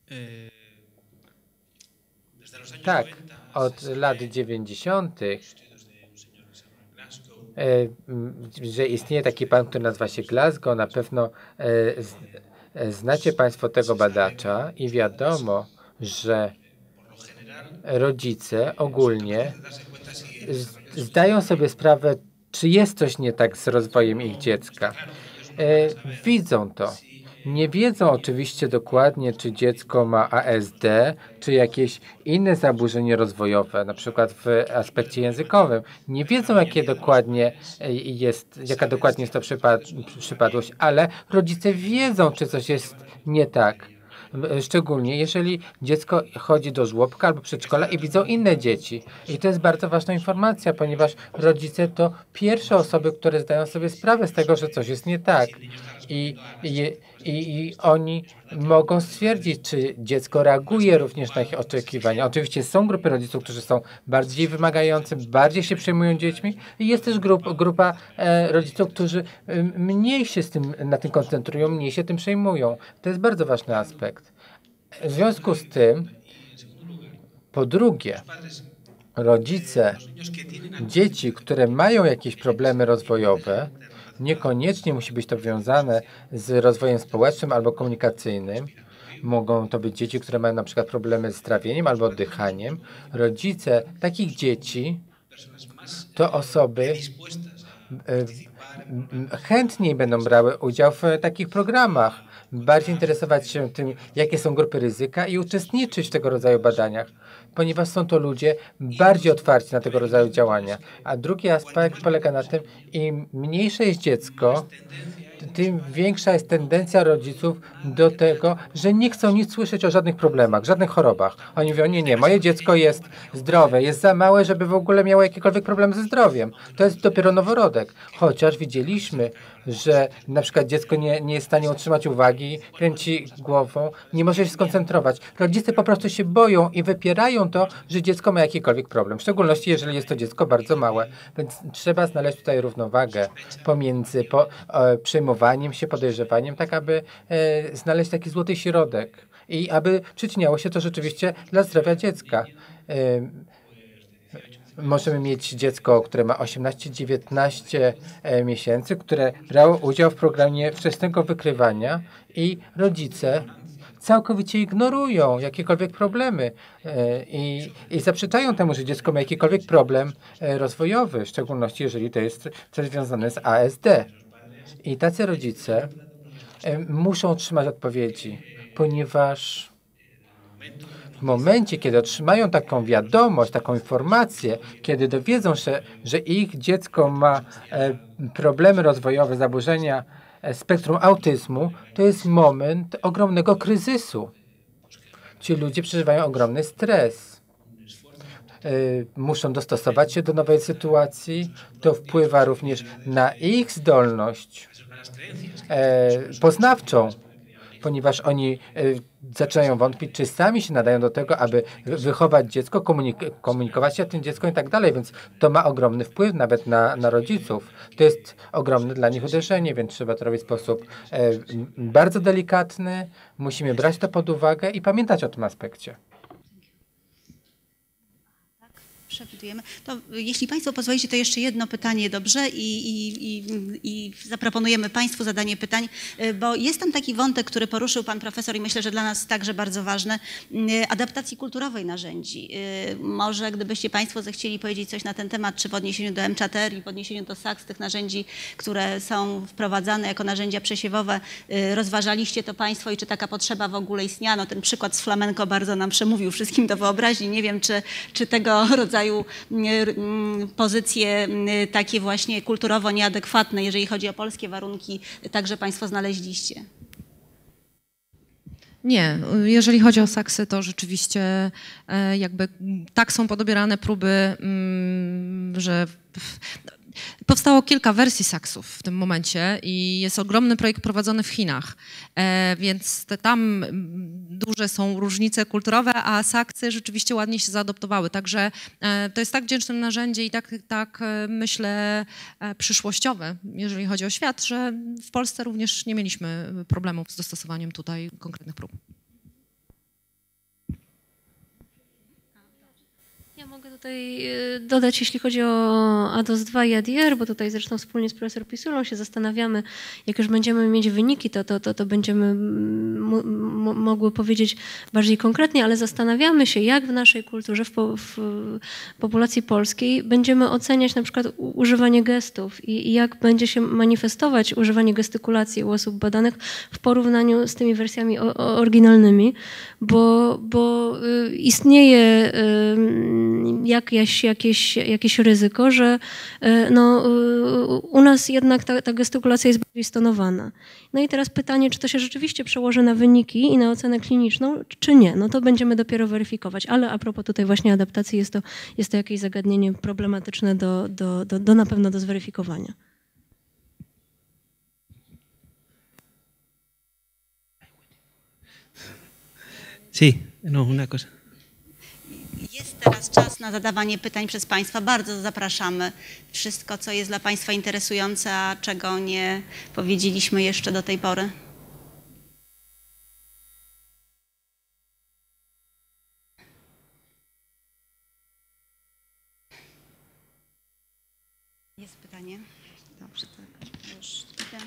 Eh, Tak, 90 od lat sabe 90., że istnieje taki pan, który nazywa się Glasgow. Na pewno e, e, znacie Państwo tego badacza i wiadomo, że rodzice ogólnie zdają sobie sprawę, czy jest coś nie tak z rozwojem ich dziecka. E, widzą to. Nie wiedzą oczywiście dokładnie, czy dziecko ma ASD, czy jakieś inne zaburzenie rozwojowe, na przykład w aspekcie językowym. Nie wiedzą, jakie dokładnie e, jest, jaka dokładnie jest to przypad- przypadłość, ale rodzice wiedzą, czy coś jest nie tak. W- Szczególnie jeżeli dziecko chodzi do żłobka albo przedszkola i widzą inne dzieci. I to jest bardzo ważna informacja, ponieważ rodzice to pierwsze osoby, które zdają sobie sprawę z tego, że coś jest nie tak. I, i, i, oni mogą stwierdzić, czy dziecko reaguje również na ich oczekiwania. Oczywiście są grupy rodziców, którzy są bardziej wymagający, bardziej się przejmują dziećmi i jest też grup, grupa e, rodziców, którzy mniej się z tym, na tym koncentrują, mniej się tym przejmują. To jest bardzo ważny aspekt. W związku z tym, po drugie, rodzice dzieci, które mają jakieś problemy rozwojowe, niekoniecznie musi być to wiązane z rozwojem społecznym albo komunikacyjnym. Mogą to być dzieci, które mają na przykład problemy z trawieniem albo oddychaniem. Rodzice takich dzieci to osoby e, chętniej będą brały udział w takich programach, bardziej interesować się tym, jakie są grupy ryzyka i uczestniczyć w tego rodzaju badaniach, ponieważ są to ludzie bardziej otwarci na tego rodzaju działania. A drugi aspekt polega na tym, im mniejsze jest dziecko, tym większa jest tendencja rodziców do tego, że nie chcą nic słyszeć o żadnych problemach, żadnych chorobach. Oni mówią, nie, nie, moje dziecko jest zdrowe, jest za małe, żeby w ogóle miało jakiekolwiek problem ze zdrowiem. To jest dopiero noworodek. Chociaż widzieliśmy, że na przykład dziecko nie, nie jest w stanie utrzymać uwagi, kręci głową, nie może się skoncentrować. Rodzice po prostu się boją i wypierają to, że dziecko ma jakikolwiek problem, w szczególności jeżeli jest to dziecko bardzo małe. Więc trzeba znaleźć tutaj równowagę pomiędzy po, e, przejmowaniem się, podejrzewaniem, tak aby e, znaleźć taki złoty środek i aby przyczyniało się to rzeczywiście dla zdrowia dziecka. E, Możemy mieć dziecko, które ma 18-19 e, miesięcy, które brało udział w programie wczesnego wykrywania i rodzice całkowicie ignorują jakiekolwiek problemy e, i, i zaprzeczają temu, że dziecko ma jakikolwiek problem e, rozwojowy, w szczególności jeżeli to jest coś związane z ASD. I tacy rodzice e, muszą otrzymać odpowiedzi, ponieważ w momencie, kiedy otrzymają taką wiadomość, taką informację, kiedy dowiedzą się, że ich dziecko ma problemy rozwojowe, zaburzenia spektrum autyzmu, to jest moment ogromnego kryzysu. Ci ludzie przeżywają ogromny stres. E, muszą dostosować się do nowej sytuacji. To wpływa również na ich zdolność e, poznawczą, ponieważ oni e, zaczynają wątpić, czy sami się nadają do tego, aby wy- wychować dziecko, komunik- komunikować się z tym dzieckiem i tak dalej, więc to ma ogromny wpływ nawet na, na rodziców. To jest ogromne dla nich uderzenie, więc trzeba to robić w sposób e, bardzo delikatny. Musimy brać to pod uwagę i pamiętać o tym aspekcie. Przewidujemy. To jeśli Państwo pozwolicie, to jeszcze jedno pytanie, dobrze? I, i, i, zaproponujemy Państwu zadanie pytań, y, bo jest tam taki wątek, który poruszył Pan Profesor i myślę, że dla nas także bardzo ważny, y, adaptacji kulturowej narzędzi. Y, Może gdybyście Państwo zechcieli powiedzieć coś na ten temat, czy w odniesieniu do MCHR i w odniesieniu do SAKS, tych narzędzi, które są wprowadzane jako narzędzia przesiewowe, rozważaliście to Państwo i czy taka potrzeba w ogóle istniała? No, ten przykład z flamenko bardzo nam przemówił wszystkim do wyobraźni. Nie wiem, czy, czy tego rodzaju mm, mm, pozycje mm, takie właśnie kulturowo nieadekwatne, jeżeli chodzi o polskie warunki, także Państwo znaleźliście. Nie, jeżeli chodzi o saksy, to rzeczywiście e, jakby tak są podobierane próby, że powstało kilka wersji saksów w tym momencie i jest ogromny projekt prowadzony w Chinach, e, więc tam mm, duże są różnice kulturowe, a saksy rzeczywiście ładnie się zaadoptowały. Także e, to jest tak wdzięczne narzędzie i tak, tak e, myślę przyszłościowe, jeżeli chodzi o świat, że w Polsce również nie mieliśmy problemów z dostosowaniem tutaj konkretnych prób. Ja mogę tutaj e, dodać, jeśli chodzi o ADOS 2 i ADR, bo tutaj zresztą wspólnie z profesor Pisulą się zastanawiamy, jak już będziemy mieć wyniki, to, to, to, to będziemy mogły powiedzieć bardziej konkretnie, ale zastanawiamy się, jak w naszej kulturze, w, po, w populacji polskiej będziemy oceniać na przykład używanie gestów i, i jak będzie się manifestować używanie gestykulacji u osób badanych w porównaniu z tymi wersjami oryginalnymi, bo, bo y, istnieje y, jakieś, jakieś, jakieś ryzyko, że y, no, u nas jednak ta, ta gestykulacja jest bardziej stonowana. No i teraz pytanie, czy to się rzeczywiście przełoży na wyniki i na ocenę kliniczną, czy nie? No to będziemy dopiero weryfikować. Ale a propos tutaj właśnie adaptacji, jest to, jest to jakieś zagadnienie problematyczne do, do, do, do na pewno do zweryfikowania. Sí, no, una cosa. Jest teraz czas na zadawanie pytań przez Państwa. Bardzo zapraszamy. Wszystko, co jest dla Państwa interesujące, a czego nie powiedzieliśmy jeszcze do tej pory. Jest pytanie. Dobrze, tak. Już idę.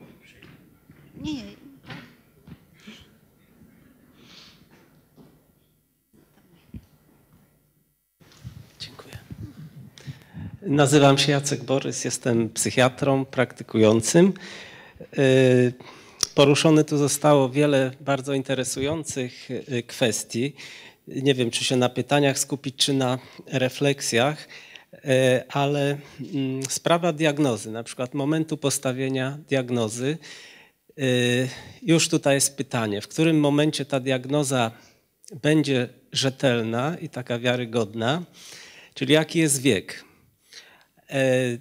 Oj. Nie, nie. tak? Dziękuję. Nazywam się Jacek Borys, jestem psychiatrą praktykującym. Y, Poruszone tu zostało wiele bardzo interesujących y, kwestii. Nie wiem, czy się na pytaniach skupić, czy na refleksjach, y, ale mm, sprawa diagnozy, na przykład momentu postawienia diagnozy. Już tutaj jest pytanie, w którym momencie ta diagnoza będzie rzetelna i taka wiarygodna, czyli jaki jest wiek. E,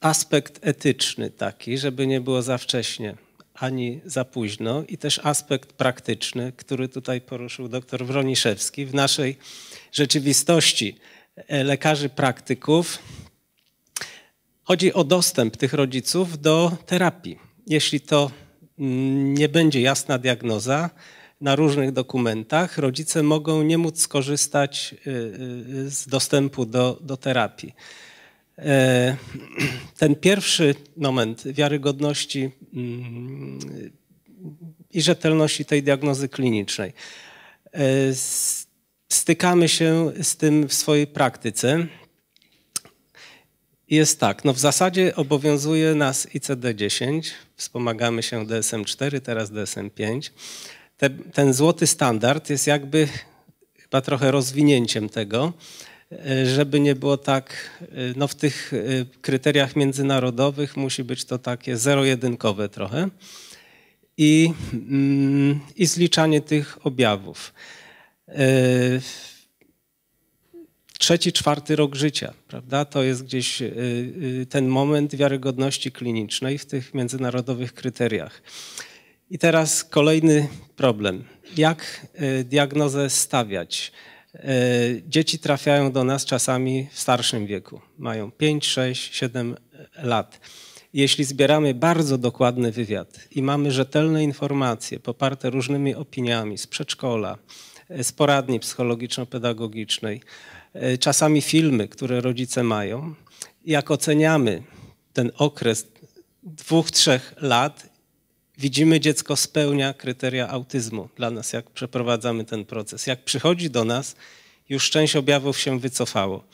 Aspekt etyczny taki, żeby nie było za wcześnie ani za późno i też aspekt praktyczny, który tutaj poruszył dr Wroniszewski. W naszej rzeczywistości e, lekarzy praktyków chodzi o dostęp tych rodziców do terapii. Jeśli to mm, nie będzie jasna diagnoza, na różnych dokumentach rodzice mogą nie móc skorzystać y, y, z dostępu do, do terapii. E, [CLEARS THROAT] Ten pierwszy moment wiarygodności mm, i rzetelności tej diagnozy klinicznej. E, stykamy się z tym w swojej praktyce. Jest tak, no w zasadzie obowiązuje nas ICD-10, wspomagamy się DSM-4, teraz DSM-5. Te, ten złoty standard jest jakby chyba trochę rozwinięciem tego, e, żeby nie było tak, e, no w tych kryteriach międzynarodowych musi być to takie zero-jedynkowe trochę i, mm, i zliczanie tych objawów. E, trzeci, czwarty rok życia, prawda? To jest gdzieś e, e, ten moment wiarygodności klinicznej w tych międzynarodowych kryteriach. I teraz kolejny problem. Jak diagnozę stawiać? Dzieci trafiają do nas czasami w starszym wieku. Mają 5, 6, 7 lat. Jeśli zbieramy bardzo dokładny wywiad i mamy rzetelne informacje poparte różnymi opiniami z przedszkola, e, z poradni psychologiczno-pedagogicznej, e, czasami filmy, które rodzice mają, jak oceniamy ten okres dwóch, trzech lat, widzimy dziecko spełnia kryteria autyzmu dla nas, jak przeprowadzamy ten proces. Jak przychodzi do nas, już część objawów się wycofało.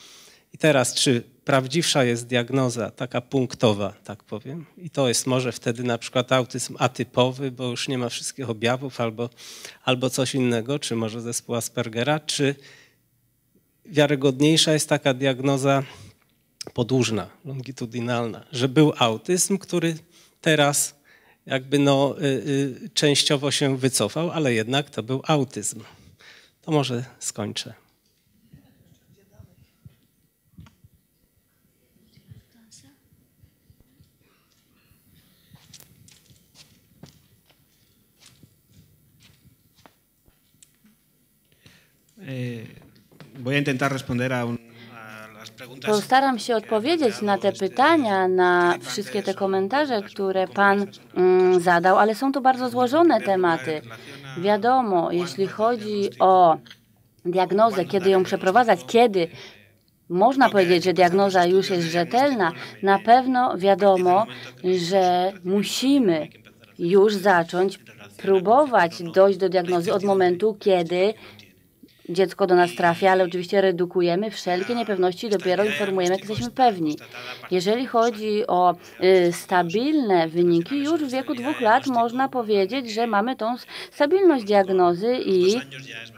I teraz, czy prawdziwsza jest diagnoza, taka punktowa, tak powiem, i to jest może wtedy na przykład autyzm atypowy, bo już nie ma wszystkich objawów, albo, albo coś innego, czy może zespół Aspergera, czy wiarygodniejsza jest taka diagnoza podłużna, longitudinalna, że był autyzm, który teraz jakby no, y, y, częściowo się wycofał, ale jednak to był autyzm. To może skończę. Eh, voy a intentar responder a, un, Postaram się odpowiedzieć na te pytania, na wszystkie te komentarze, które Pan mm, zadał, ale są to bardzo złożone tematy. Wiadomo, jeśli chodzi o diagnozę, kiedy ją przeprowadzać, kiedy można powiedzieć, że diagnoza już jest rzetelna, na pewno wiadomo, że musimy już zacząć próbować dojść do diagnozy od momentu, kiedy dziecko do nas trafia, ale oczywiście redukujemy wszelkie niepewności dopiero informujemy, jak jesteśmy pewni. Jeżeli chodzi o y, stabilne wyniki, już w wieku dwóch lat można powiedzieć, że mamy tą stabilność diagnozy i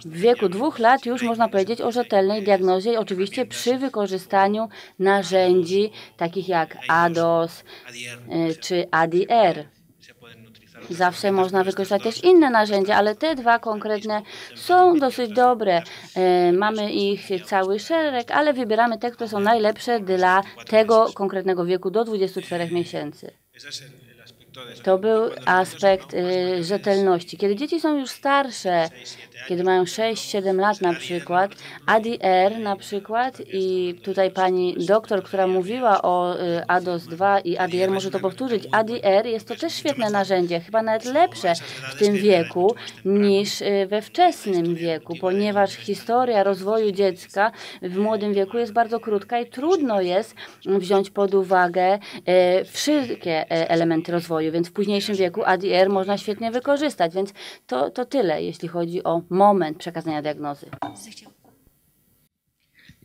w wieku dwóch lat już można powiedzieć o rzetelnej diagnozie, oczywiście przy wykorzystaniu narzędzi takich jak ADOS y, czy ADR. Zawsze można wykorzystać też inne narzędzia, ale te dwa konkretne są dosyć dobre. E, mamy ich cały szereg, ale wybieramy te, które są najlepsze dla tego konkretnego wieku do 24 miesięcy. To był aspekt y, rzetelności. Kiedy dzieci są już starsze, kiedy mają 6-7 lat na przykład, ADR na przykład i tutaj pani doktor, która mówiła o y, ADOS 2 i ADR może to powtórzyć. ADR jest to też świetne narzędzie, chyba nawet lepsze w tym wieku niż y, we wczesnym wieku, ponieważ historia rozwoju dziecka w młodym wieku jest bardzo krótka i trudno jest wziąć pod uwagę wszystkie elementy rozwoju, więc w późniejszym wieku ADR można świetnie wykorzystać, więc to, to tyle, jeśli chodzi o moment przekazania diagnozy.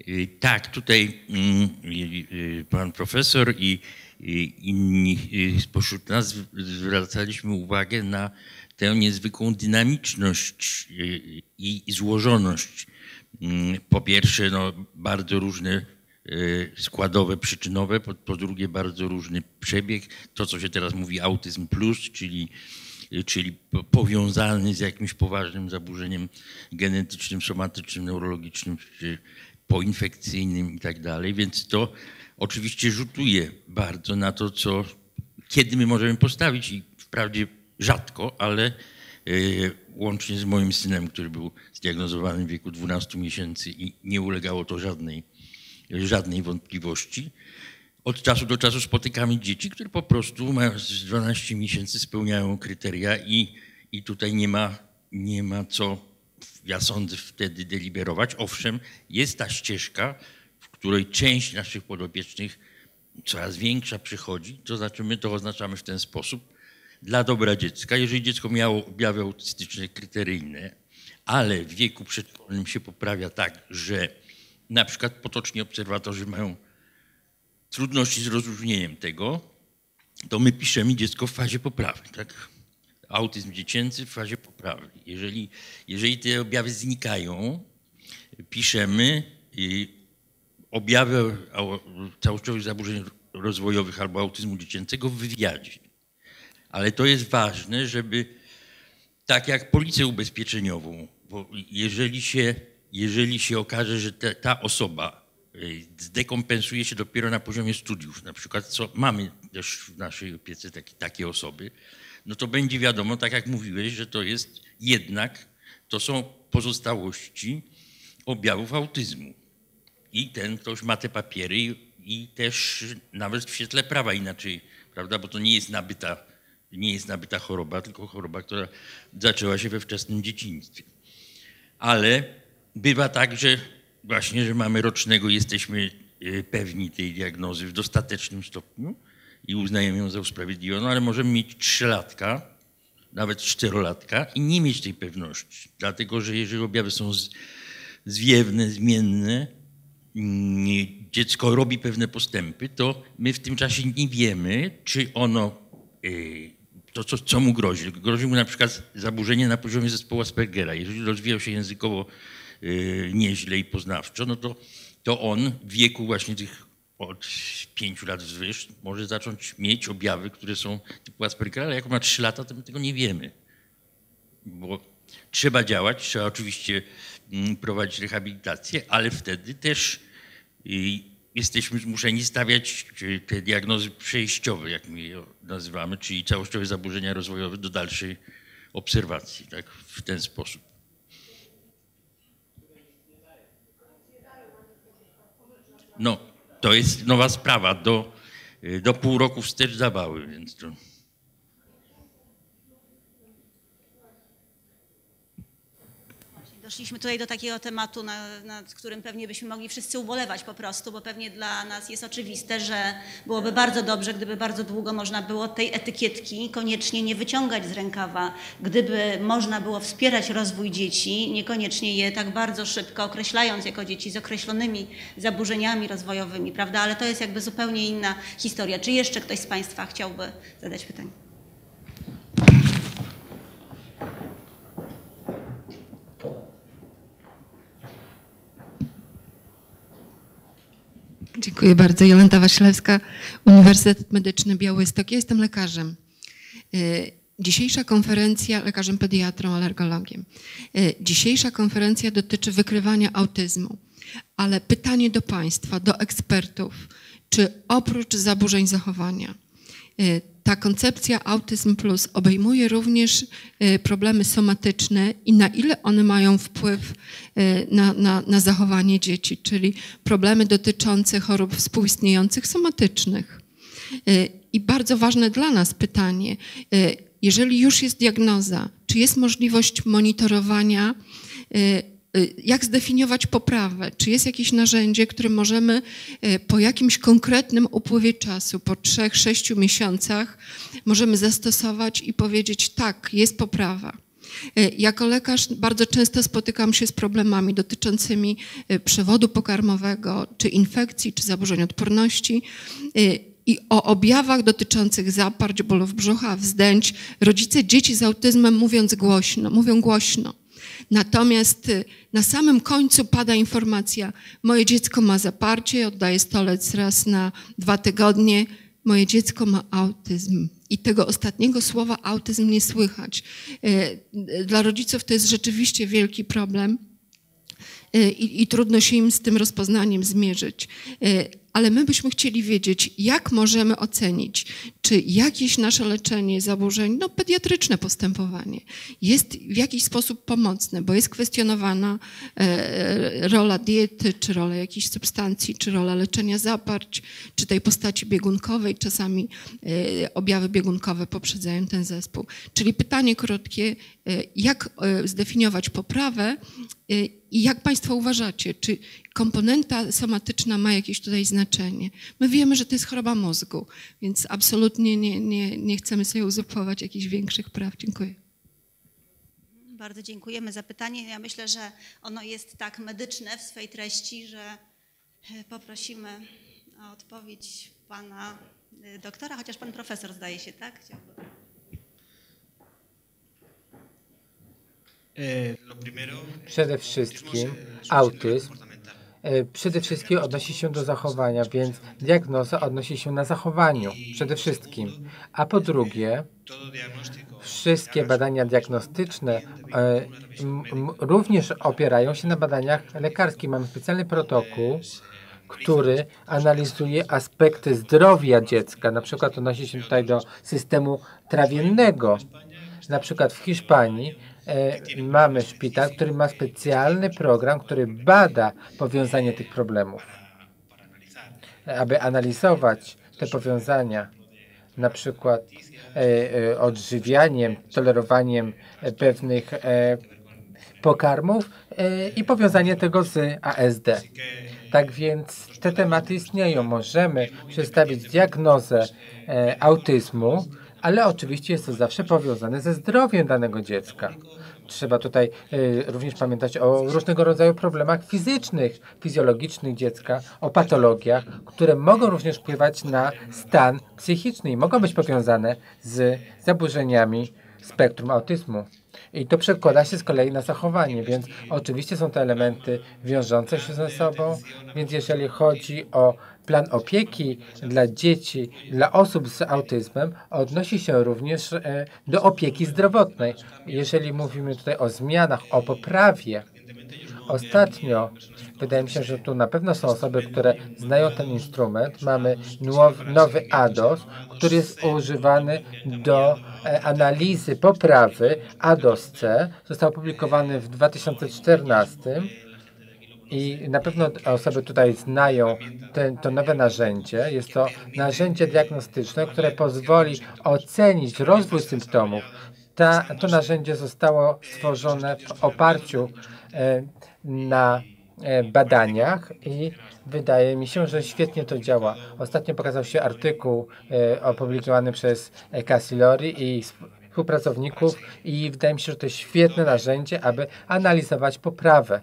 Y, tak, tutaj mm, y, y, pan profesor i inni spośród nas zwracaliśmy uwagę na tę niezwykłą dynamiczność i złożoność. Mm, po pierwsze, no, bardzo różne składowe, przyczynowe, po, po drugie bardzo różny przebieg. To, co się teraz mówi autyzm plus, czyli Y, czyli powiązany z jakimś poważnym zaburzeniem genetycznym, somatycznym, neurologicznym, czy poinfekcyjnym i tak dalej. Więc to oczywiście rzutuje bardzo na to, co, kiedy my możemy postawić i wprawdzie rzadko, ale y, łącznie z moim synem, który był zdiagnozowany w wieku 12 miesięcy i nie ulegało to żadnej, żadnej wątpliwości od czasu do czasu spotykamy dzieci, które po prostu mając 12 miesięcy spełniają kryteria i, i tutaj nie ma, nie ma co, ja sądzę, wtedy deliberować. Owszem, jest ta ścieżka, w której część naszych podopiecznych coraz większa przychodzi, to znaczy my to oznaczamy w ten sposób. dla dobra dziecka, jeżeli dziecko miało objawy autystyczne kryteryjne, ale w wieku przedszkolnym się poprawia tak, że na przykład potoczni obserwatorzy mają trudności z rozróżnieniem tego, to my piszemy dziecko w fazie poprawy, tak? Autyzm dziecięcy w fazie poprawy. Jeżeli, jeżeli te objawy znikają, piszemy y, objawy całościowych zaburzeń rozwojowych albo autyzmu dziecięcego w wywiadzie. Ale to jest ważne, żeby tak jak policję ubezpieczeniową, bo jeżeli się, jeżeli się okaże, że te, ta osoba y, zdekompensuje się dopiero na poziomie studiów, na przykład co mamy też w naszej opiece takie, takie osoby, no to będzie wiadomo, tak jak mówiłeś, że to jest jednak, to są pozostałości objawów autyzmu. I ten ktoś ma te papiery i, i też nawet w świetle prawa inaczej, prawda, bo to nie jest nabyta, nie jest nabyta choroba, tylko choroba, która zaczęła się we wczesnym dzieciństwie. Ale bywa tak, że właśnie, że mamy rocznego, jesteśmy e, pewni tej diagnozy w dostatecznym stopniu i uznajemy ją za usprawiedliwioną, ale możemy mieć trzylatka, nawet czterolatka i nie mieć tej pewności. Dlatego, że jeżeli objawy są zwiewne, zmienne, mm, dziecko robi pewne postępy, to my w tym czasie nie wiemy, czy ono, e, to co, co mu grozi. Grozi mu na przykład zaburzenie na poziomie zespołu Aspergera. Jeżeli rozwijał się językowo nieźle i poznawczo, no to, to on w wieku właśnie tych od pięciu lat wzwyż może zacząć mieć objawy, które są typu Aspergera, ale jak ma trzy lata, to my tego nie wiemy. Bo trzeba działać, trzeba oczywiście mm, prowadzić rehabilitację, ale wtedy też jesteśmy zmuszeni stawiać te diagnozy przejściowe, jak my je nazywamy, czyli całościowe zaburzenia rozwojowe do dalszej obserwacji, tak, w ten sposób. No, to jest nowa sprawa. Do, do pół roku wstecz zabały, więc to... Doszliśmy tutaj do takiego tematu, nad którym pewnie byśmy mogli wszyscy ubolewać po prostu, bo pewnie dla nas jest oczywiste, że byłoby bardzo dobrze, gdyby bardzo długo można było tej etykietki koniecznie nie wyciągać z rękawa, gdyby można było wspierać rozwój dzieci, niekoniecznie je tak bardzo szybko określając jako dzieci z określonymi zaburzeniami rozwojowymi, prawda? Ale to jest jakby zupełnie inna historia. Czy jeszcze ktoś z Państwa chciałby zadać pytanie? Dziękuję bardzo. Jolanta Waślewska, Uniwersytet Medyczny Białystok. Ja jestem lekarzem. E, dzisiejsza konferencja, lekarzem pediatrą, alergologiem. E, dzisiejsza konferencja dotyczy wykrywania autyzmu, ale pytanie do Państwa, do ekspertów, czy oprócz zaburzeń zachowania, ta koncepcja Autyzm Plus obejmuje również e, problemy somatyczne i na ile one mają wpływ e, na, na, na zachowanie dzieci, czyli problemy dotyczące chorób współistniejących somatycznych. I bardzo ważne dla nas pytanie, jeżeli już jest diagnoza, czy jest możliwość monitorowania Y, jak zdefiniować poprawę? Czy jest jakieś narzędzie, które możemy y, po jakimś konkretnym upływie czasu, po trzech, sześciu miesiącach, możemy zastosować i powiedzieć, tak, jest poprawa. Y, jako lekarz bardzo często spotykam się z problemami dotyczącymi przewodu pokarmowego, czy infekcji, czy zaburzeń odporności. I o objawach dotyczących zaparć, bólów brzucha, wzdęć, rodzice dzieci z autyzmem mówiąc głośno, mówią głośno. Natomiast y, na samym końcu pada informacja, moje dziecko ma zaparcie, oddaje stolec raz na dwa tygodnie, moje dziecko ma autyzm. I tego ostatniego słowa autyzm nie słychać. Y, dla rodziców to jest rzeczywiście wielki problem. Y, I, i, trudno się im z tym rozpoznaniem zmierzyć ale my byśmy chcieli wiedzieć, jak możemy ocenić, czy jakieś nasze leczenie zaburzeń, no pediatryczne postępowanie, jest w jakiś sposób pomocne, bo jest kwestionowana e, rola diety, czy rola jakichś substancji, czy rola leczenia zaparć, czy tej postaci biegunkowej. Czasami e, objawy biegunkowe poprzedzają ten zespół. Czyli pytanie krótkie, e, jak zdefiniować poprawę i jak Państwo uważacie? Czy komponenta somatyczna ma jakieś tutaj znaczenie? My wiemy, że to jest choroba mózgu, więc absolutnie nie, nie, nie chcemy sobie uzurpować jakichś większych praw. Dziękuję. Bardzo dziękujemy za pytanie. Ja myślę, że ono jest tak medyczne w swej treści, że e, poprosimy o odpowiedź pana e, doktora, chociaż pan profesor zdaje się, tak? Chciałby. Przede wszystkim autyzm e, przede wszystkim odnosi się do zachowania, więc diagnoza odnosi się na zachowaniu przede wszystkim. A po drugie, wszystkie badania diagnostyczne e, również opierają się na badaniach lekarskich. Mamy specjalny protokół, który analizuje aspekty zdrowia dziecka. Na przykład odnosi się tutaj do systemu trawiennego. Na przykład w Hiszpanii mamy szpital, który ma specjalny program, który bada powiązanie tych problemów. Aby analizować te powiązania, na przykład e, e, odżywianiem, tolerowaniem e, pewnych e, pokarmów e, i powiązanie tego z ASD. Tak więc te tematy istnieją. Możemy przedstawić diagnozę e, autyzmu, ale oczywiście jest to zawsze powiązane ze zdrowiem danego dziecka. Trzeba tutaj e, również pamiętać o różnego rodzaju problemach fizycznych, fizjologicznych dziecka, o patologiach, które mogą również wpływać na stan psychiczny i mogą być powiązane z zaburzeniami spektrum autyzmu. I to przekłada się z kolei na zachowanie, więc oczywiście są to elementy wiążące się ze sobą, więc jeżeli chodzi o plan opieki dla dzieci, dla osób z autyzmem, odnosi się również e, do opieki zdrowotnej. Jeżeli mówimy tutaj o zmianach, o poprawie, Ostatnio wydaje mi się, że tu na pewno są osoby, które znają ten instrument. Mamy now- nowy ADOS, który jest używany do e, analizy poprawy ADOS-C. Został opublikowany w 2014 i na pewno osoby tutaj znają ten, to nowe narzędzie. Jest to narzędzie diagnostyczne, które pozwoli ocenić rozwój symptomów. Ta, to narzędzie zostało stworzone w oparciu e, na e, badaniach i wydaje mi się, że świetnie to działa. Ostatnio pokazał się artykuł e, opublikowany przez e, Casilori i współpracowników i wydaje mi się, że to jest świetne narzędzie, aby analizować poprawę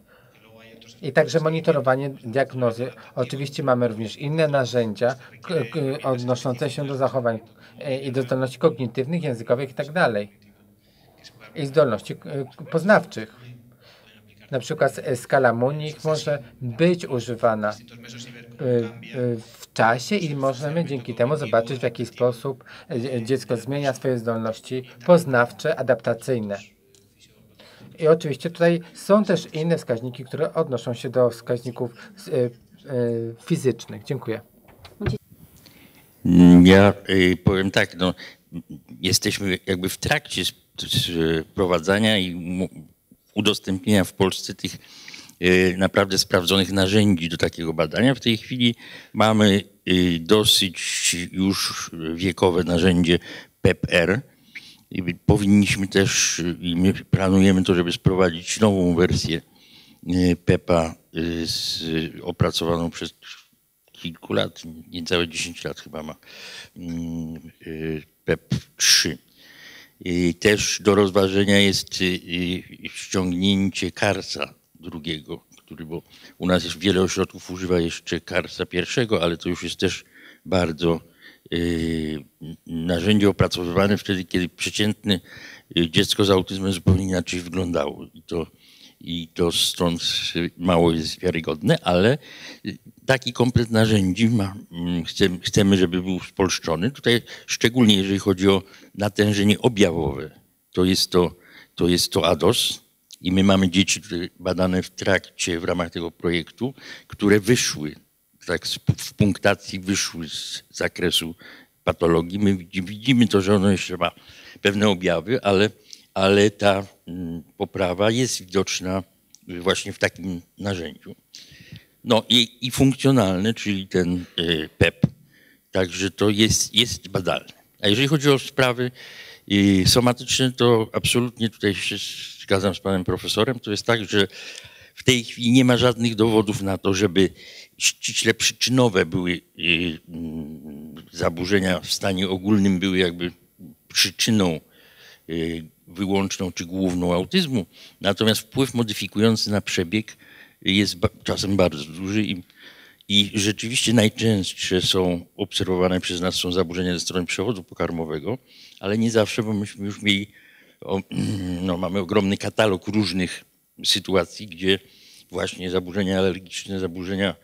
i także monitorowanie diagnozy. Oczywiście mamy również inne narzędzia odnoszące się do zachowań i do zdolności kognitywnych, językowych i tak dalej. I zdolności poznawczych. Na przykład skala Munich może być używana e, e, w czasie i możemy dzięki temu zobaczyć, w jaki sposób dziecko zmienia swoje zdolności poznawcze, adaptacyjne. I oczywiście tutaj są też inne wskaźniki, które odnoszą się do wskaźników e, fizycznych. Dziękuję. Ja y, powiem tak, no, jesteśmy jakby w trakcie sp- wprowadzania i udostępnienia w Polsce tych y, naprawdę sprawdzonych narzędzi do takiego badania. W tej chwili mamy y, dosyć już wiekowe narzędzie PEP-R. Powinniśmy też, i my planujemy to, żeby sprowadzić nową wersję PEPA z, opracowaną przez kilku lat, niecałe 10 lat chyba ma mm, PEP 3. I też do rozważenia jest y, y, ściągnięcie Karsa drugiego, który, bo u nas jest wiele ośrodków używa jeszcze Karsa pierwszego, ale to już jest też bardzo y, narzędzie opracowywane wtedy, kiedy przeciętne dziecko z autyzmem zupełnie inaczej wyglądało. I to, i to stąd mało jest wiarygodne, ale taki komplet narzędzi ma, mm, chcemy, żeby był spolszczony. Tutaj szczególnie jeżeli chodzi o natężenie objawowe, to jest to, to, jest to ADOS. I my mamy dzieci badane w trakcie, w ramach tego projektu, które wyszły, tak w punktacji wyszły z zakresu patologii. My widzi- widzimy to, że ono jeszcze ma pewne objawy, ale, ale ta mm, poprawa jest widoczna właśnie w takim narzędziu. No i, i funkcjonalne, czyli ten y, PEP. Także to jest, jest badalne. A jeżeli chodzi o sprawy y, somatyczne, to absolutnie tutaj się zgadzam z panem profesorem. To jest tak, że w tej chwili nie ma żadnych dowodów na to, żeby ściśle przyczynowe były y, mm, zaburzenia w stanie ogólnym, były jakby przyczyną wyłączną czy główną autyzmu. Natomiast wpływ modyfikujący na przebieg jest czasem bardzo duży i, i rzeczywiście najczęstsze są obserwowane przez nas są zaburzenia ze strony przewodu pokarmowego, ale nie zawsze, bo myśmy już mieli, [CLEARS THROAT] no, mamy ogromny katalog różnych sytuacji, gdzie właśnie zaburzenia alergiczne, zaburzenia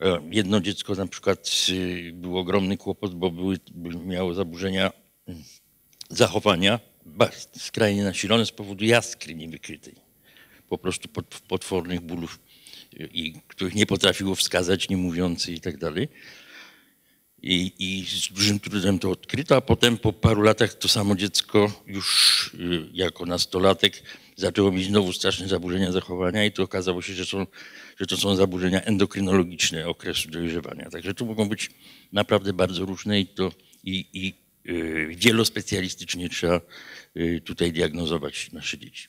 E, Jedno dziecko na przykład y, był ogromny kłopot, bo były, by- miało zaburzenia mm, zachowania, skrajnie nasilone z powodu jaskry niewykrytej. Po prostu pot, potwornych bólów, i, których nie potrafiło wskazać, nie mówiący i tak dalej. I, I z dużym trudem to odkryto, a potem po paru latach to samo dziecko już y, jako nastolatek zaczęło mieć znowu straszne zaburzenia zachowania i to okazało się, że, są, że to są zaburzenia endokrynologiczne okresu dojrzewania. Także to mogą być naprawdę bardzo różne i, to, i, i wielospecjalistycznie trzeba y, tutaj diagnozować nasze dzieci.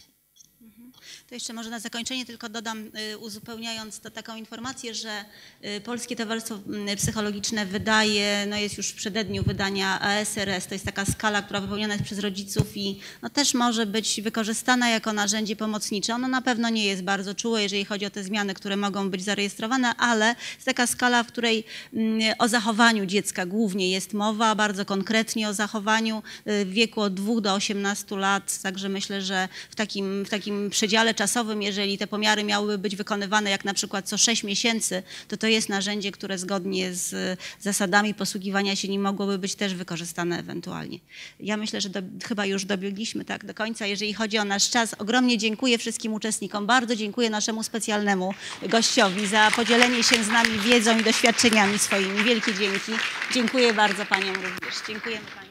To jeszcze może na zakończenie tylko dodam, y, uzupełniając to taką informację, że y, Polskie Towarzystwo mm, Psychologiczne wydaje, no jest już w przededniu wydania ASRS, to jest taka skala, która wypełniona jest przez rodziców i no też może być wykorzystana jako narzędzie pomocnicze. Ono na pewno nie jest bardzo czułe, jeżeli chodzi o te zmiany, które mogą być zarejestrowane, ale jest taka skala, w której mm, o zachowaniu dziecka głównie jest mowa, bardzo konkretnie o zachowaniu y, w wieku od 2 do 18 lat, także myślę, że w takim, w takim przedziale czasowym, jeżeli te pomiary miałyby być wykonywane jak na przykład co 6 miesięcy, to to jest narzędzie, które zgodnie z zasadami posługiwania się nim mogłoby być też wykorzystane ewentualnie. Ja myślę, że do, chyba już dobiegliśmy tak do końca, jeżeli chodzi o nasz czas. Ogromnie dziękuję wszystkim uczestnikom, bardzo dziękuję naszemu specjalnemu gościowi za podzielenie się z nami wiedzą i doświadczeniami swoimi. Wielkie dzięki. Dziękuję bardzo Paniom również. Dziękujemy Państwu.